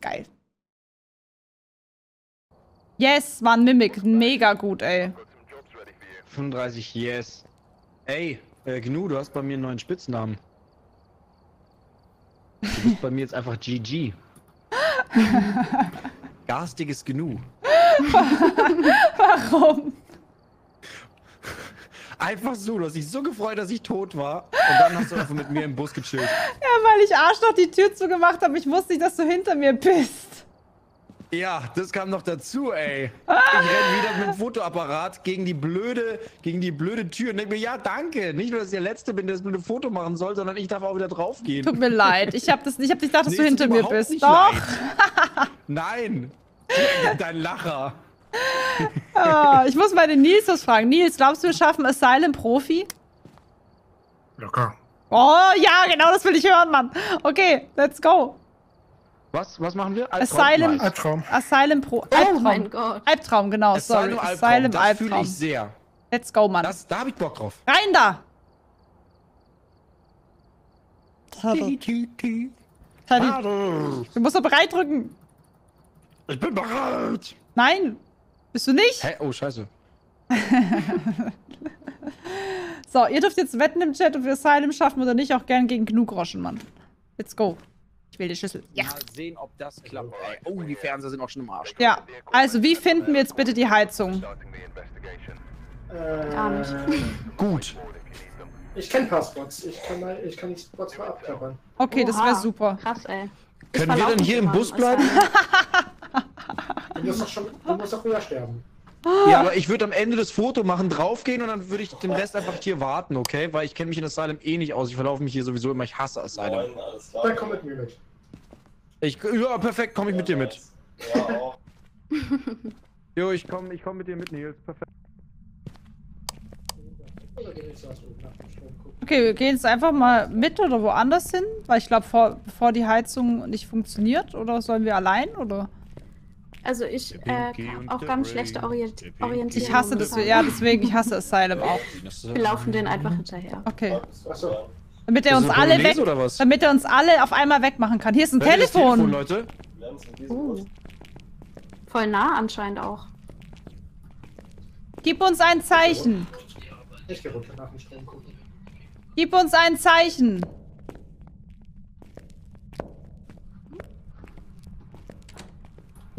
Geil. Yes, war ein Mimic. Mega gut, ey. 35 Yes. Ey, äh, Gnu, du hast bei mir einen neuen Spitznamen. Du bist bei mir jetzt einfach GG. Garstiges Gnu. Warum? Einfach so, du hast dich so gefreut, dass ich tot war. Und dann hast du einfach mit mir im Bus gechillt. Ja, weil ich Arschloch die Tür zugemacht habe. Ich wusste nicht, dass du hinter mir bist. Ja, das kam noch dazu, ey. Ich renn wieder mit dem Fotoapparat gegen die blöde, gegen die blöde Tür und denk mir, ja, danke. Nicht nur, dass ich der Letzte bin, der das blöde Foto machen soll, sondern ich darf auch wieder draufgehen. Tut mir leid. Ich habe das nicht, ich hab nicht gedacht, dass Nee, du hinter mir bist. nicht Doch. leid. Nein. Dein Lacher. Ah, ich muss mal den Nils was fragen. Nils, glaubst du, wir schaffen Asylum Profi? Locker. Oh, ja, genau das will ich hören, Mann. Okay, let's go. Was, was machen wir? Asylum- Nice. Albtraum. Asylum Pro. Oh Albtraum. mein Gott. Albtraum, genau, sorry. Asylum Albtraum, Asylum das fühle Albtraum. ich sehr. Let's go, Mann. Das, da hab ich Bock drauf. Rein da! Du musst doch bereit drücken. Ich bin bereit. Nein, bist du nicht? Hä? Oh, scheiße. So, ihr dürft jetzt wetten im Chat, ob wir Asylum schaffen oder nicht. Auch gern gegen Gnugroschen, Mann. Let's go. Ich will die Schüssel. Ja. Mal sehen, ob das klappt. Ey. Oh, die Fernseher sind auch schon im Arsch. Ja. Also, wie finden wir jetzt bitte die Heizung? Investigation. Gar nicht. Gut. Ich kenne Passworts. Ich kann, mal, ich kann die Spots mal abklappern. Okay, das wäre Oha. super. Krass, ey. Ich Können wir denn hier im Bus bleiben? Du musst doch schon, du musst doch früher sterben. Ja, aber ich würde am Ende das Foto machen, draufgehen und dann würde ich den Rest einfach hier warten, okay? Weil ich kenne mich in Asylum eh nicht aus. Ich verlaufe mich hier sowieso immer. Ich hasse Asylum. Dann komm mit mir mit. Ich, ja, perfekt, komme ich mit dir mit. Ja, auch. Jo, ich komme ich komm mit dir mit, Nils. Perfekt. Oder geh nicht so aus oben nach dem Strom gucken. Okay, wir gehen jetzt einfach mal mit oder woanders hin, weil ich glaube, vor, bevor die Heizung nicht funktioniert, oder sollen wir allein, oder? Also ich äh, auch ganz schlechte Orient. Orientierung. Ich hasse das. Ja, deswegen, ich hasse Asylum auch. Wir laufen den einfach hinterher. Okay. Achso. Damit er uns alle weg. Damit er uns alle auf einmal wegmachen kann. Hier ist ein Hört das Telefon. Leute. Uh. Voll nah anscheinend auch. Gib uns ein Zeichen. Ich geh runter nach dem Strom gucken. Gib uns ein Zeichen.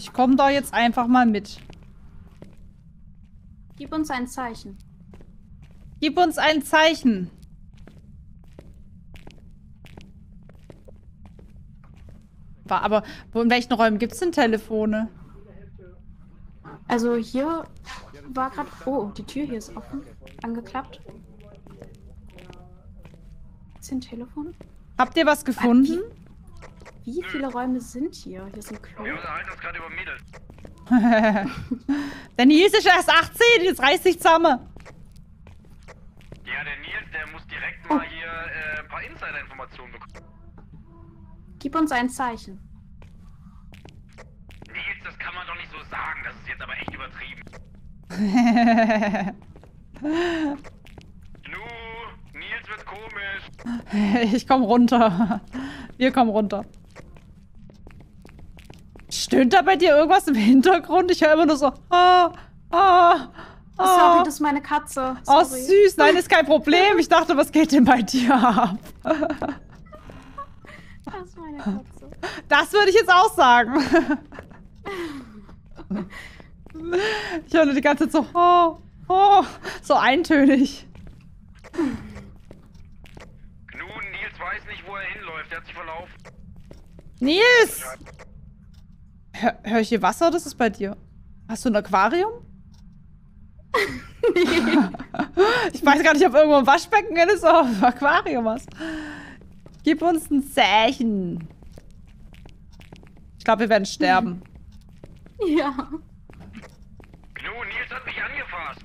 Ich komme da jetzt einfach mal mit. Gib uns ein Zeichen. Gib uns ein Zeichen. War aber, wo in welchen Räumen gibt es denn Telefone? Also hier war gerade. Oh, die Tür hier ist offen. Angeklappt. Ist hier ein Telefon? Habt ihr was gefunden? Wie viele Räume sind hier? Hier ist ein Klo. Wir unterhalten uns gerade über Mädels. Der Nils ist erst 18, jetzt reißt sich zusammen. Ja, der Nils, der muss direkt mal hier äh, ein paar Insider-Informationen bekommen. Gib uns ein Zeichen. Nils, das kann man doch nicht so sagen. Das ist jetzt aber echt übertrieben. Nu, Nils wird komisch. ich komm runter. Wir kommen runter. Stöhnt da bei dir irgendwas im Hintergrund? Ich höre immer nur so. Ah, ah, Oh, sorry, ah. das ist meine Katze. Oh, Sorry. süß. Nein, ist kein Problem. Ich dachte, was geht denn bei dir ab? Das ist meine Katze. Das würde ich jetzt auch sagen. Ich höre nur die ganze Zeit so, oh, oh, so eintönig. Nu, Nils weiß nicht, wo er hinläuft. Er hat sich verlaufen. Nils! Hör, hör ich hier Wasser? Das ist bei dir. Hast du ein Aquarium? ich weiß gar nicht, ob irgendwo ein Waschbecken ist oder ein Aquarium was. Gib uns ein Zeichen. Ich glaube, wir werden sterben. Ja. Nu, Nils hat mich angefasst.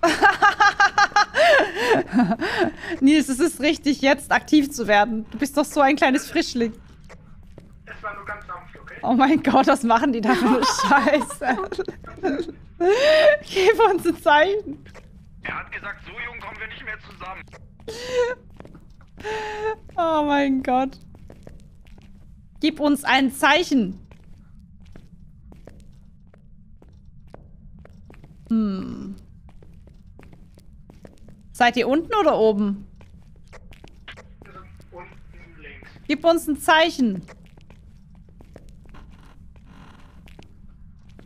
Nils, es ist richtig, jetzt aktiv zu werden. Du bist doch so ein kleines Frischling. Es war nur ganz okay? Oh mein Gott, was machen die da für eine Scheiße? Gib uns ein Zeichen. Er hat gesagt, so jung kommen wir nicht mehr zusammen. Oh mein Gott. Gib uns ein Zeichen. Hm. Seid ihr unten oder oben? Wir sind unten links. Gib uns ein Zeichen.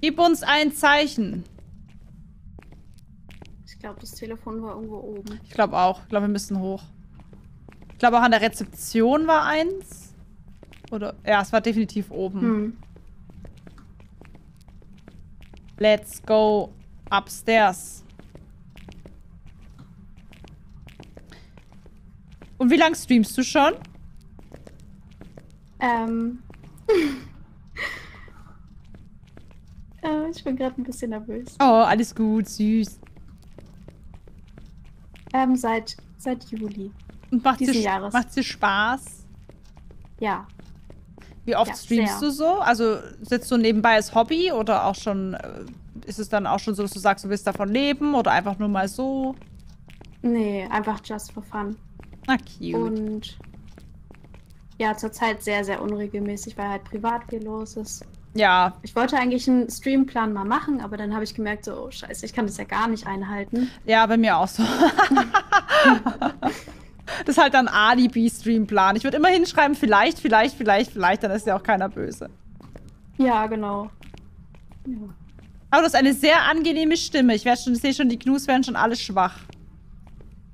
Gib uns ein Zeichen. Ich glaube, das Telefon war irgendwo oben. Ich glaube auch. Ich glaube, wir müssen hoch. Ich glaube auch an der Rezeption war eins. Oder. Ja, es war definitiv oben. Hm. Let's go upstairs. Und wie lange streamst du schon? Ähm. äh, ich bin gerade ein bisschen nervös. Oh, alles gut, süß. Ähm, seit, seit Juli. Und macht Diesen dir, Jahres. macht's dir Spaß? Ja. Wie oft Ja, streamst sehr. du so? Also sitzt du nebenbei als Hobby oder auch schon, äh, ist es dann auch schon so, dass du sagst, du willst davon leben oder einfach nur mal so? Nee, einfach just for fun. Na, cute. Und ja, zurzeit sehr, sehr unregelmäßig, weil halt privat viel los ist. Ja, Ich wollte eigentlich einen Streamplan mal machen, aber dann habe ich gemerkt, so, oh scheiße, ich kann das ja gar nicht einhalten. ja, bei mir auch so. das ist halt dann Alibi-Streamplan. Ich würde immer hinschreiben, vielleicht, vielleicht, vielleicht, vielleicht, dann ist ja auch keiner böse. Ja, genau. Ja. Aber du hast eine sehr angenehme Stimme. Ich, schon- sehe schon, die Gnus werden schon alle schwach.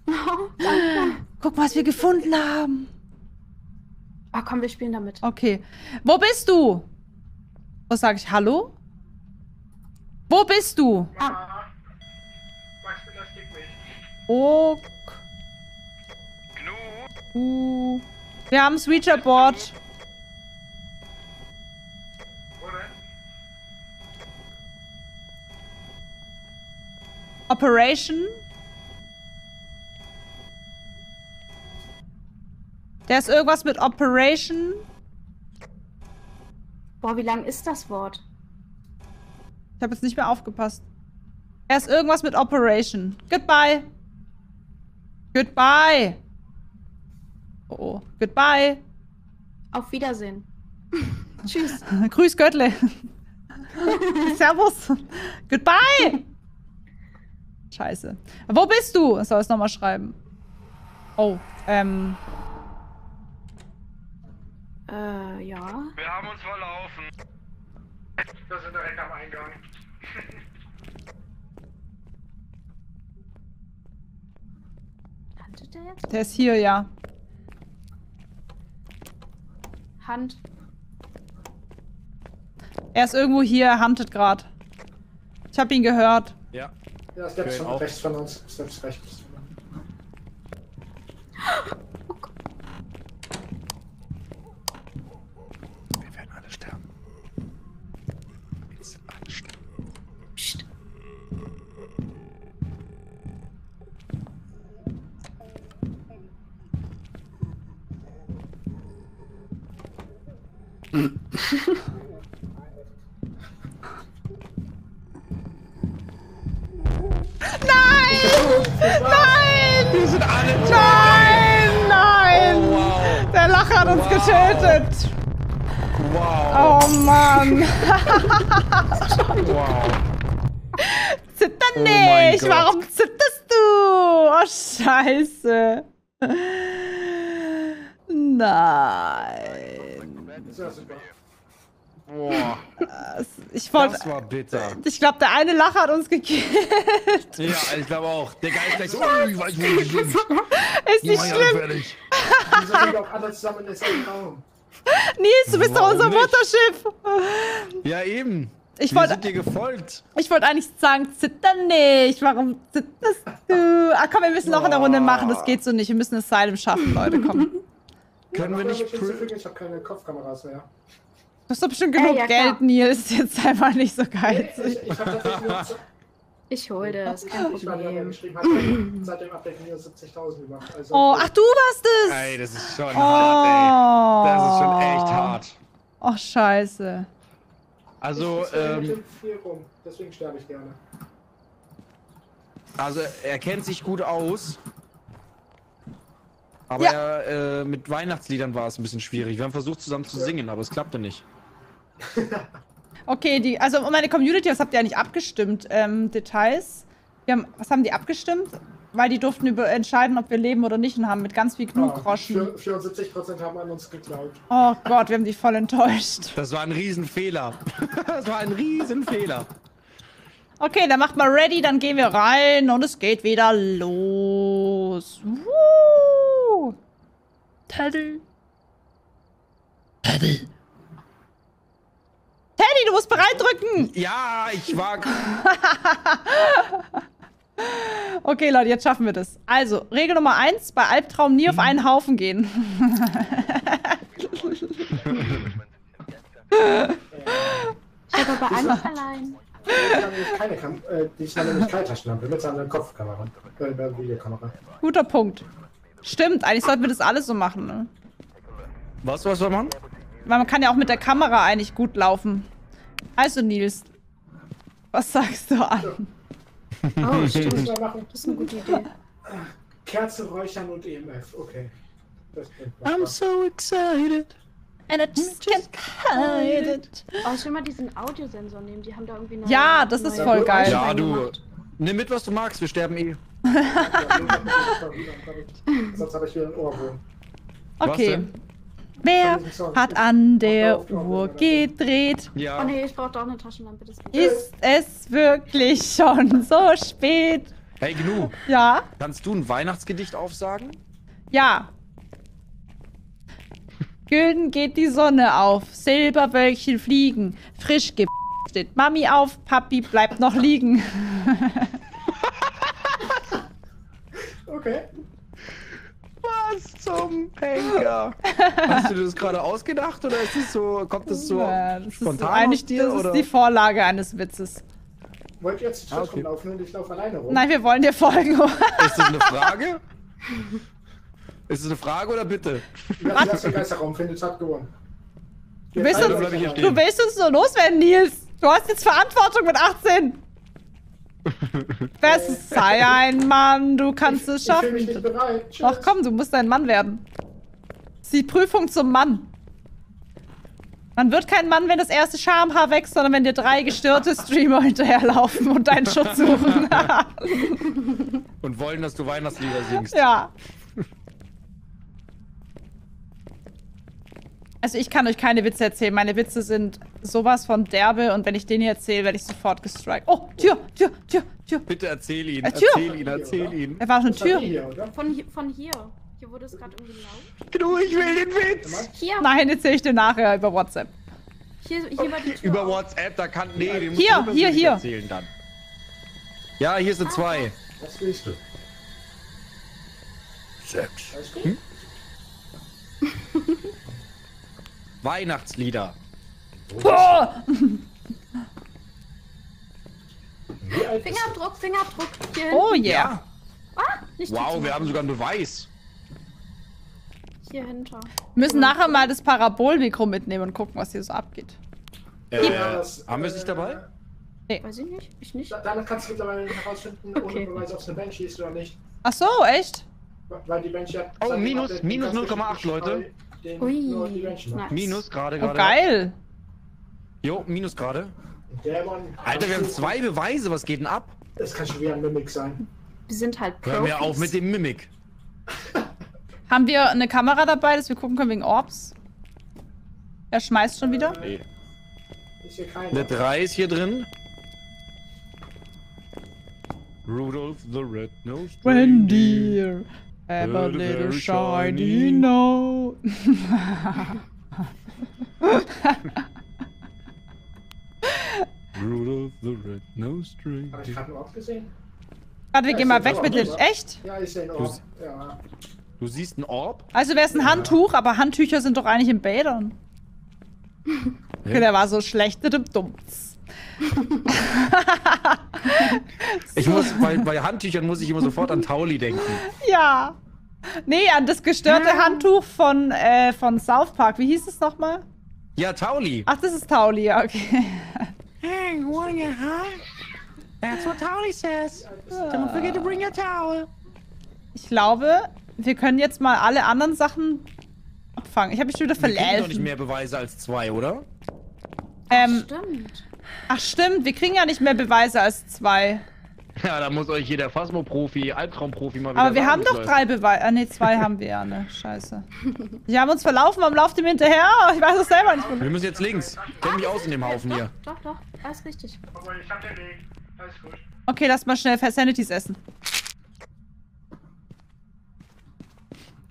Guck mal, was wir gefunden haben. Ah, komm, wir spielen damit. Okay. Wo bist du? Was sage ich? Hallo? Wo bist du? Ah, belästigt mich. Ok. Gnu, Uh. Wir haben. Wo denn? Operation. Der ist irgendwas mit Operation. Boah, wie lang ist das Wort? Ich habe jetzt nicht mehr aufgepasst. Er ist irgendwas mit Operation. Goodbye. Goodbye. Oh, oh. Goodbye. Auf Wiedersehen. Tschüss. Grüß Göttle. Servus. Goodbye. Scheiße. Wo bist du? Soll es nochmal schreiben. Oh, ähm. Äh, ja. Wir haben uns verlaufen. Wir sind direkt am Eingang. Handelt der jetzt? Der ist hier, ja. Hand. Er ist irgendwo hier, er huntet gerade. Ich habe ihn gehört. Ja. Ja, schon auf. rechts von uns. Selbst rechts. Wir werden alle sterben. Wir sind alle sterben. Psst. Nein! Wir sind alle tot. Nein! Nein! Oh, wow. Der Lacher hat uns Wow. getötet. Wow. Oh Mann. Wow. Zitter Oh nicht. Gott. Warum zitterst du? Oh, scheiße. Nein. Super. Boah. Ich wollte. Das war bitter. Ich glaube, der eine Lacher hat uns gekillt. Ja, ich glaube auch. Der Geist gleich so, oh, ich weiß, wo die sind. Ist nicht machen schlimm. fertig. Wieso sind wir auch alle zusammen in derselben Raum? Nils, du bist doch Warum unser nicht? Mutterschiff. Ja, eben. Ich Wir wollte sind dir gefolgt. ich wollte eigentlich sagen, zitter nicht. Warum zitterst du? Ah, komm, wir müssen noch eine Runde machen. Das geht so nicht. Wir müssen Asylum schaffen, Leute. Komm. Können wir nicht... Ich habe keine Kopfkameras mehr. Du hast doch bestimmt genug ja, klar. Geld, Nils. Jetzt einfach nicht so Ich, geizig. ich nur. Ich hol das, kein Ich ja Problem. geschrieben, hat seit dem Update minus 70.000 gemacht. Also, Oh, ach, du warst es. Ey, das ist schon Oh. hart, ey. Das ist schon echt hart. Oh, scheiße. Also, ich ähm, ähm, rum, deswegen sterbe ich gerne. also er kennt sich gut aus. Aber Ja. äh, mit Weihnachtsliedern war es ein bisschen schwierig. Wir haben versucht zusammen zu singen, aber es klappte nicht. Okay, die, also meine Community, was habt ihr eigentlich abgestimmt? Ähm, Details? Wir haben, was haben die abgestimmt? Weil die durften über entscheiden, ob wir leben oder nicht und haben mit ganz viel Knutgroschen. vier- 74% haben an uns geklaut. Oh Gott, wir haben die voll enttäuscht. Das war ein Riesenfehler. das war ein Riesenfehler. Okay, dann macht mal ready, dann gehen wir rein und es geht wieder los. Woo! Teddy. Teddy. Teddy, du musst bereit drücken. Ja, ich war. Okay, Leute, jetzt schaffen wir das. Also, Regel Nummer eins, bei Albtraum nie auf einen Haufen gehen. Ich habe aber Angst allein. Haben nämlich keine, äh, keine Taschenlampe, mit seiner Kopfkamera. Äh, Videokamera. Guter Punkt. Stimmt, eigentlich sollten wir das alles so machen, ne? Was, was soll man? Weil man kann ja auch mit der Kamera eigentlich gut laufen. Also, Nils, was sagst du an? Oh, stimmt. wir machen? Das ist eine gute Idee. Kerze räuchern und EMF, okay. I'm so excited. And I just can't hide it. Oh, ich will mal diesen Audiosensor nehmen. Die haben da irgendwie neue, Ja, das ist voll geil. Ja, du. reingemacht. Nimm mit, was du magst. Wir sterben eh. Sonst habe ich wieder einen Ohrwurm. Okay. Wer hat an der Uhr gedreht? Oh Ja. nee, ich brauche doch eine Taschenlampe. Ist es wirklich schon so spät? Hey, Gnu. Ja? Kannst du ein Weihnachtsgedicht aufsagen? Ja. Gülden geht die Sonne auf, Silberwölkchen fliegen, frisch ge steht Mami auf, Papi bleibt noch liegen. Okay. Was zum Henker? Hast du dir das gerade ausgedacht oder ist das so, kommt das so Ja, das spontan ist eigentlich dir? das oder? ist die Vorlage eines Witzes. Wollt ihr jetzt Ah, okay. rumlaufen und ich laufe alleine rum? Nein, wir wollen dir folgen. Ist das eine Frage? Ist das eine Frage oder bitte? Wer den ersten Geisterraum findet, hat gewonnen. Du willst, uns, du willst uns nur loswerden, Nils. Du hast jetzt Verantwortung mit 18. Best sei ein Mann, du kannst es Ich schaffen. nicht bereit. Tschüss. Ach komm, du musst ein Mann werden. Das ist die Prüfung zum Mann. Man wird kein Mann, wenn das erste Schamhaar wächst, sondern wenn dir drei gestörte Streamer hinterherlaufen und deinen Schutz suchen. Und wollen, dass du Weihnachtslieder singst. ja. Also ich kann euch keine Witze erzählen. Meine Witze sind sowas von derbe und wenn ich den hier erzähle, werde ich sofort gestrikt. Oh, Tür, Tür, Tür, Tür. Bitte erzähl ihn, Äh, Tür. erzähl ihn, erzähl ihn. Er war die Tür. hier? Von, hi- von hier. Hier wurde es gerade irgendwie laut. Du, ich will den Witz! Hier, Nein, erzähle ich dir nachher über WhatsApp. hier, hier war die Tür. Über. WhatsApp, da kann. Nee, den musst Hier, du nur hier, hier. erzählen dann. Ja, hier sind zwei. Was willst du? Sechs. Alles gut? Hm? Weihnachtslieder. Oh, bist Fingerabdruck, Fingerabdruck. Hier oh hinten. yeah. Nicht Wow, hier wir haben sogar einen Beweis. Hier hinter. Wir müssen nachher mal das Parabolmikro mitnehmen und gucken, was hier so abgeht. Äh, Ja, das, haben wir es nicht dabei? Weiß ich nicht. Ich nicht. Da- Damit kannst du mittlerweile herausfinden, Okay. ohne Beweis, ob es eine Banshee ist oder nicht. Ach so, echt? Weil die Banshee hat... Oh, minus- minus den 0,8 ganzen Leute. Den Ui. Nice. Minus gerade, Oh, gerade. geil. Jo, minus gerade. Alter, wir haben zwei Beweise, was geht denn ab? Das kann schon wieder ein Mimik sein. Wir sind halt Profis. Hör mir auf mit dem Mimik. Haben wir eine Kamera dabei, dass wir gucken können wegen Orbs? Er schmeißt schon wieder. Nee. Ist hier keiner. Eine 3 ist hier drin. Rudolph the Red-Nosed Reindeer. Have a little shiny nose. Rudolph the Red-Nosed Habe ich Reindeer. gerade einen Ort gesehen? Warte, wir Ja, gehen mal weg mit nicht. Echt? Ja, ich sehe einen. Ja. Du siehst einen Orb? Also wäre es ein Handtuch, aber Handtücher sind doch eigentlich in Bädern. Okay, der war so schlecht. Dumms. Ich muss, bei, bei Handtüchern muss ich immer sofort an Tauli denken. Ja. Nee, an das gestörte Handtuch von, äh, von South Park. Wie hieß es nochmal? Ja, Tauli. Ach, das ist Tauli, ja, okay. Hey, want your huh? That's what Tony says. Don't forget to bring your towel. Ich glaube, wir können jetzt mal alle anderen Sachen abfangen. Ich habe mich schon wieder Wir kriegen doch nicht verlaufen. mehr Beweise als zwei, oder? Ähm, Stimmt. Ach stimmt, wir kriegen ja nicht mehr Beweise als zwei. Ja, da muss euch hier der Phasmo-Profi, Albtraum-Profi mal wieder Aber wir sagen, haben doch drei Beweise. Ah, nee, zwei haben wir ja, ne? Scheiße. Wir haben uns verlaufen, warum lauft ihr mir hinterher? Ich weiß es selber nicht. Wir müssen jetzt links. Kenn mich aus in dem Haufen hier. Doch, doch. Alles richtig. Aber ich hab den Weg. Alles gut. Okay, lass mal schnell Sanities essen.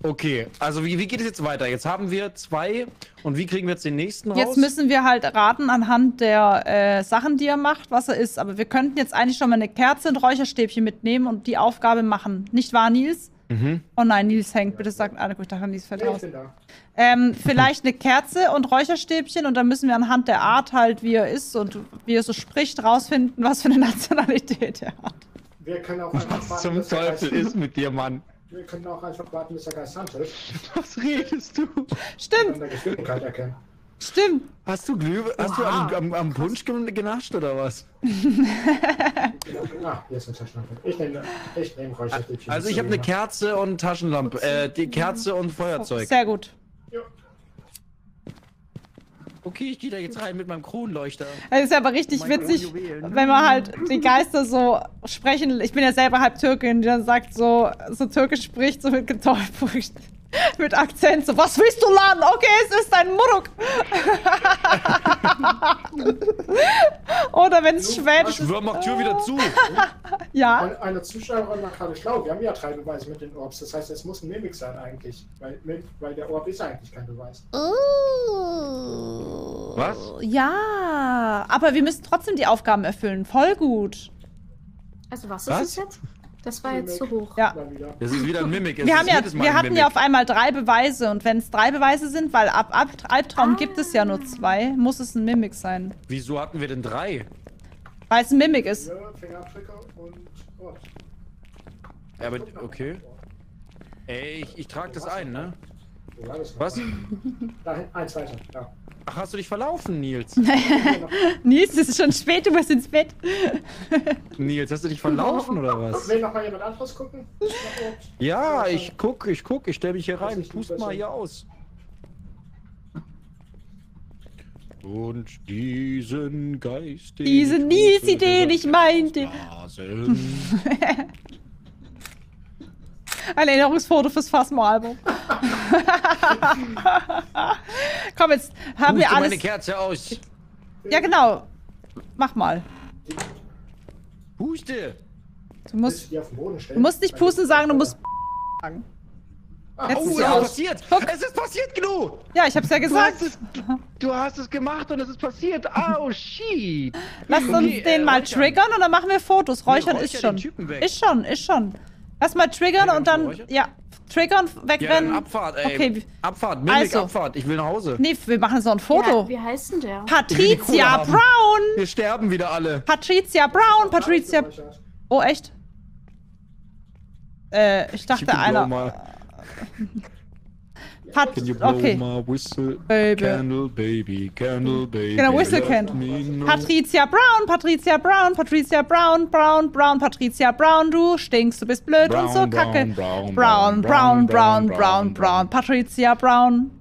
Okay, also wie, wie geht es jetzt weiter? Jetzt haben wir zwei und wie kriegen wir jetzt den nächsten raus? Jetzt müssen wir halt raten anhand der äh, Sachen, die er macht, was er ist. Aber wir könnten jetzt eigentlich schon mal eine Kerze und Räucherstäbchen mitnehmen und die Aufgabe machen. Nicht wahr, Nils? Mhm. Oh nein, Nils hängt. Bitte sagt. Ah, gut, ich dachte, Nils fällt Nee, ich raus. bin da. Ähm, vielleicht eine Kerze und Räucherstäbchen und dann müssen wir anhand der Art halt, wie er ist und wie er so spricht, rausfinden, was für eine Nationalität er hat. Wir können auch einfach Was warten, zum Teufel ist mit dir, Mann? Wir können auch einfach warten, bis der Geist handelt Was redest du? Stimmt, an der Geschwindigkeit erkennen. stimmt. Hast du Glühwe Hast du am, am, am Punsch gen- genascht oder was? Ah, hier ist eine Taschenlampe. Ich nehme, ich nehme Räucherstäbchen. Also ich habe eine Kerze und Taschenlampe. Äh, die Kerze und Feuerzeug. Sehr gut. Okay, ich gehe da jetzt rein mit meinem Kronleuchter. Es ist aber richtig Meine witzig, Juwelen. wenn man halt die Geister so sprechen. Ich bin ja selber halb Türkin, die dann sagt so, so türkisch spricht, so mit Getäufelt. Mit Akzent, so, was willst du laden? Okay, es ist ein Muruk. Oder wenn es Schwedisch ist. Schwör, mach Tür wieder zu. Ja, Eine, eine Zuschauerin war gerade schlau. Wir haben ja drei Beweise mit den Orbs. Das heißt, es muss ein Mimik sein eigentlich. Weil, weil der Orb ist eigentlich kein Beweis. Was? Ja, aber wir müssen trotzdem die Aufgaben erfüllen. Voll gut. Also was, Was? ist es jetzt? Das war jetzt zu hoch. Ja. Das ist wieder ein Mimik. Es Wir, ist haben ja, wir ein hatten Mimik. ja auf einmal drei Beweise und wenn es drei Beweise sind, weil ab, ab Albtraum gibt es ja nur zwei, muss es ein Mimik sein. Wieso hatten wir denn drei? Weil es ein Mimik ist. Ja, aber okay. Ey, ich, ich trage das ein, ne? Was? Da hin, eins weiter. Ja. Ach, hast du dich verlaufen, Nils? Nils, es ist schon spät, du musst ins Bett. Nils, hast du dich verlaufen oder was? Will noch mal jemand anderes gucken? Ja, ich guck, ich guck, ich stell mich hier rein. Pust mal hier aus. Und diesen Geist. den Diese ich Nils-Idee nicht meinte. Ein Erinnerungsfoto fürs Phasmo-Album. Komm, jetzt haben wir alles. meine Kerze aus. Ja, genau. Mach mal. Puste. Du du musst, du musst nicht pusten sagen, du musst sagen. Jetzt Oh, ist es ist passiert. Guck. Es ist passiert, Gnu. Ja, ich hab's ja Du gesagt. hast, es, du hast es gemacht und es ist passiert. Oh, shit. Lass uns Okay, den äh, mal räuchern. triggern und dann machen wir Fotos. Räuchern räucher ist den schon. Typen weg. Ist schon, ist schon. Lass mal triggern Ja, und dann. Ja, triggern, Ja, wegrennen. Abfahrt, ey. Okay, Abfahrt, Mimik, Also. Abfahrt. Ich will nach Hause. nee, wir machen so ein Foto. Ja, wie heißt denn der? Ich Patricia. Brown! Wir sterben wieder alle. Patricia Brown! Patricia. Oh, echt? Äh, ich dachte blow einer. Pat Can you blow okay. my whistle? Baby. Candle, baby, candle, baby. Genau, Whistle Candle. Patricia Brown, Patricia Brown, Patricia Brown, Brown, Brown, Patricia Brown, du stinkst, du bist blöd und so Brown, kacke. brown, Brown, brown, Brown, Brown, brown, Brown, brown, Brown, Patricia Brown.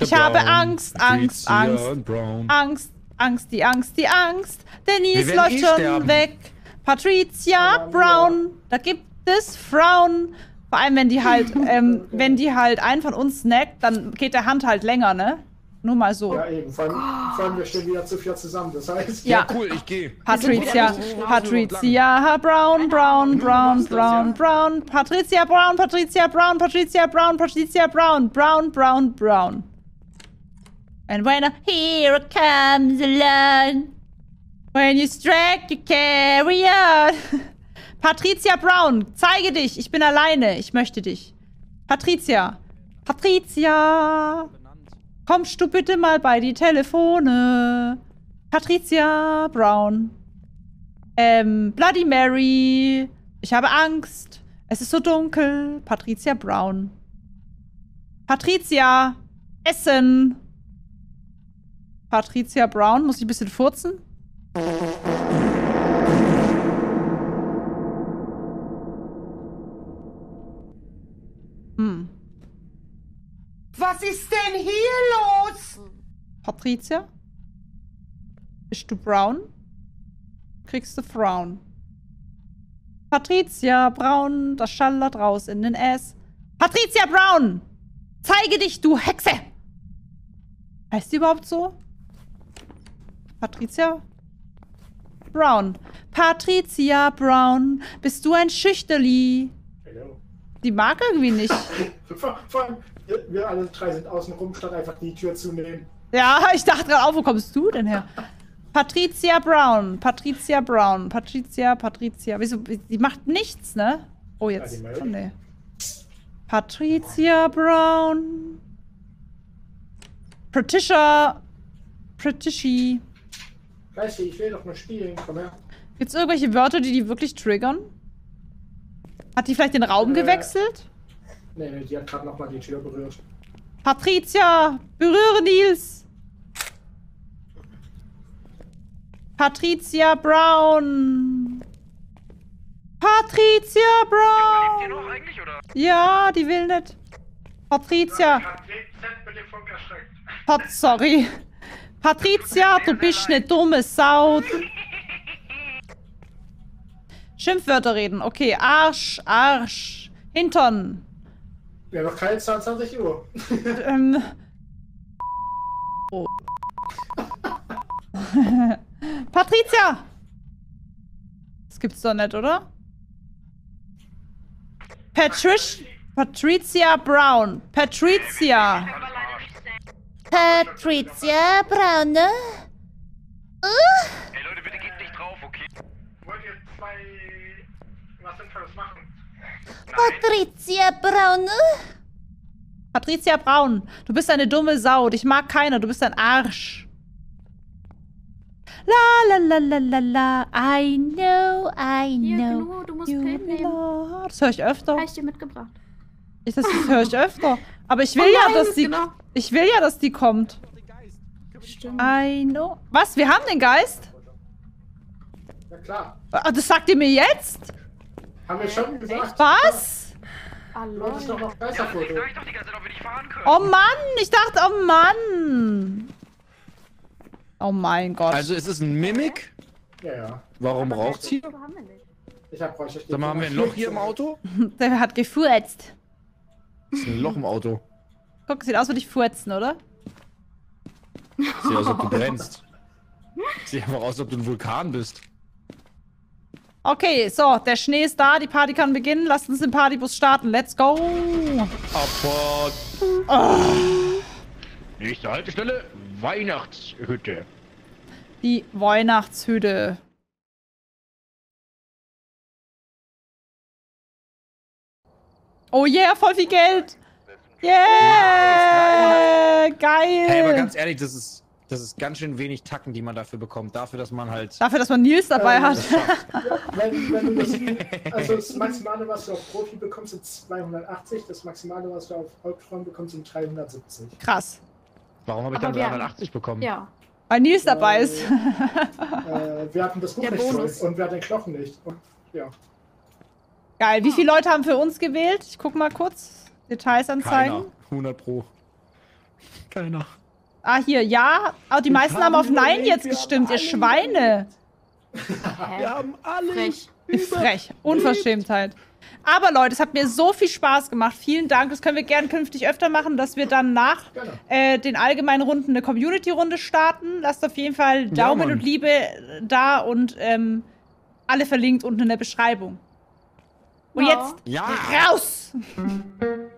Ich habe brown, Angst, Angst, Angst. Brown. Angst, Angst, die Angst, die Angst. Denise läuft schon sterben. weg. Patricia Brown, da gibt es Frauen. Vor allem, wenn die halt, ähm, wenn die halt einen von uns snackt, dann geht der Hand halt länger, ne? Nur mal so. Ja, eben. Vor allem, vor allem wir stehen wieder zu vier zusammen. Das heißt, Ja. Cool, ich gehe. Patricia, Patricia Brown, Brown, Brown, Brown, Brown, Patricia Brown, Patricia Brown, Patricia Brown, Patricia Brown, Brown, Brown, Brown. And when I here comes along, when you strike, you carry on. Patricia Brown, zeige dich, ich bin alleine, ich möchte dich. Patricia, Patricia, kommst du bitte mal bei die Telefone? Patricia Brown. Ähm, Bloody Mary. Ich habe Angst. Es ist so dunkel. Patricia Brown. Patricia. Essen. Patricia Brown. Muss ich ein bisschen furzen? Was ist denn hier los? Patricia? Bist du Brown? Kriegst du Frauen. Patricia Brown, das schallert raus in den S. Patricia Brown! Zeige dich, du Hexe! Heißt die überhaupt so? Patricia Brown. Patricia Brown, bist du ein Schüchterli? Hello. Die mag irgendwie nicht. Vor, vor allem, wir- wir alle drei sind außen rum, statt einfach die Tür zu nehmen. Ja, ich dachte gerade auch, wo kommst du denn her? Patricia Brown, Patricia Brown, Patricia, Patricia. Wieso? Die macht nichts, ne? Oh, jetzt. Oh, nee. Patricia Brown. Patricia. Patricia. Weißt du, ich will doch nur spielen. Komm her. Gibt's irgendwelche Wörter, die die wirklich triggern? Hat die vielleicht den Raum Äh. gewechselt? Nee, nee, die hat gerade nochmal die Tür berührt. Patricia, berühre Nils. Patricia Brown. Patricia Brown. noch eigentlich, oder? Ja, die will nicht. Patricia. Pat, sorry. Patricia, du bist eine dumme Sau. Schimpfwörter reden. Okay, Arsch, Arsch, Hintern. Wir haben noch keine 22 Uhr. Ähm. Oh. Patricia! Das gibt's doch nicht, oder? Patricia. Patricia Brown. Patricia. Patricia Brown, ne? Ey Leute, bitte geht nicht drauf, okay? Wollt ihr zwei was Sinnvolles machen? Patricia Braun. Patricia Braun, du bist eine dumme Sau. Dich mag keiner. Du bist ein Arsch. La la la la la la. I know, I Hier, know. Gnu, du musst you Pillen nehmen. Das höre ich öfter. Habe ich dir mitgebracht. Ich, das das höre ich öfter. Aber ich will Oh ja, nein, dass die. genau. Ich will ja, dass die kommt. Stimmt. I know. Was? Wir haben den Geist? Ja klar. Ah, Das sagt ihr mir jetzt? Haben wir schon gesagt. Was? Ah, Du doch noch Ja, Geisterfoto. sag ich doch die ganze Zeit, ob wir nicht fahren können. Oh Mann, ich dachte, oh Mann. Oh mein Gott. Also ist es ein Mimik? Ja, ja. Warum raucht's hier? Haben wir nicht. Ich hab euch Sag mal, haben wir ein Loch hier im Auto? Der hat gefurzt. ist ein Loch im Auto. Guck, sieht aus, wie dich furzen, oder? Sieht aus, als ob du brennst. Sieht einfach aus, als ob du ein Vulkan bist. Okay, so, der Schnee ist da, die Party kann beginnen. Lasst uns den Partybus starten. Let's go. Abfahrt. Nächste Haltestelle, Weihnachtshütte. Die Weihnachtshütte. Oh yeah, voll viel Geld. Yeah, geil. Hey, aber ganz ehrlich, das ist, das ist ganz schön wenig Tacken, die man dafür bekommt. Dafür, dass man halt. Dafür, dass man Nils dabei Ähm, hat. schafft. Wenn, wenn du das, also das Maximale, was du auf Profi bekommst, sind 280. Das Maximale, was du auf Hauptfront bekommst, sind 370. Krass. Warum habe ich Aber dann wir haben- 380 bekommen? Ja. Weil Nils dabei ist. Äh, wir hatten das Buch Der nicht Bonus. und wir hatten den Knochen nicht. Und, ja. Geil. Wie viele Leute haben für uns gewählt? Ich guck mal kurz. Details anzeigen. Keiner. 100 Pro. Keiner. Ah, hier, ja. Aber die meisten haben, haben auf Nein überlebt, jetzt wir gestimmt, ihr Schweine. Hä? haben alle. Frech. Frech. Unverschämtheit. Aber Leute, es hat mir so viel Spaß gemacht. Vielen Dank. Das können wir gern künftig öfter machen, dass wir dann nach Gerne. äh, den allgemeinen Runden eine Community-Runde starten. Lasst auf jeden Fall Daumen Mann. und Liebe da und ähm, alle verlinkt unten in der Beschreibung. Und Ja. jetzt Ja. raus!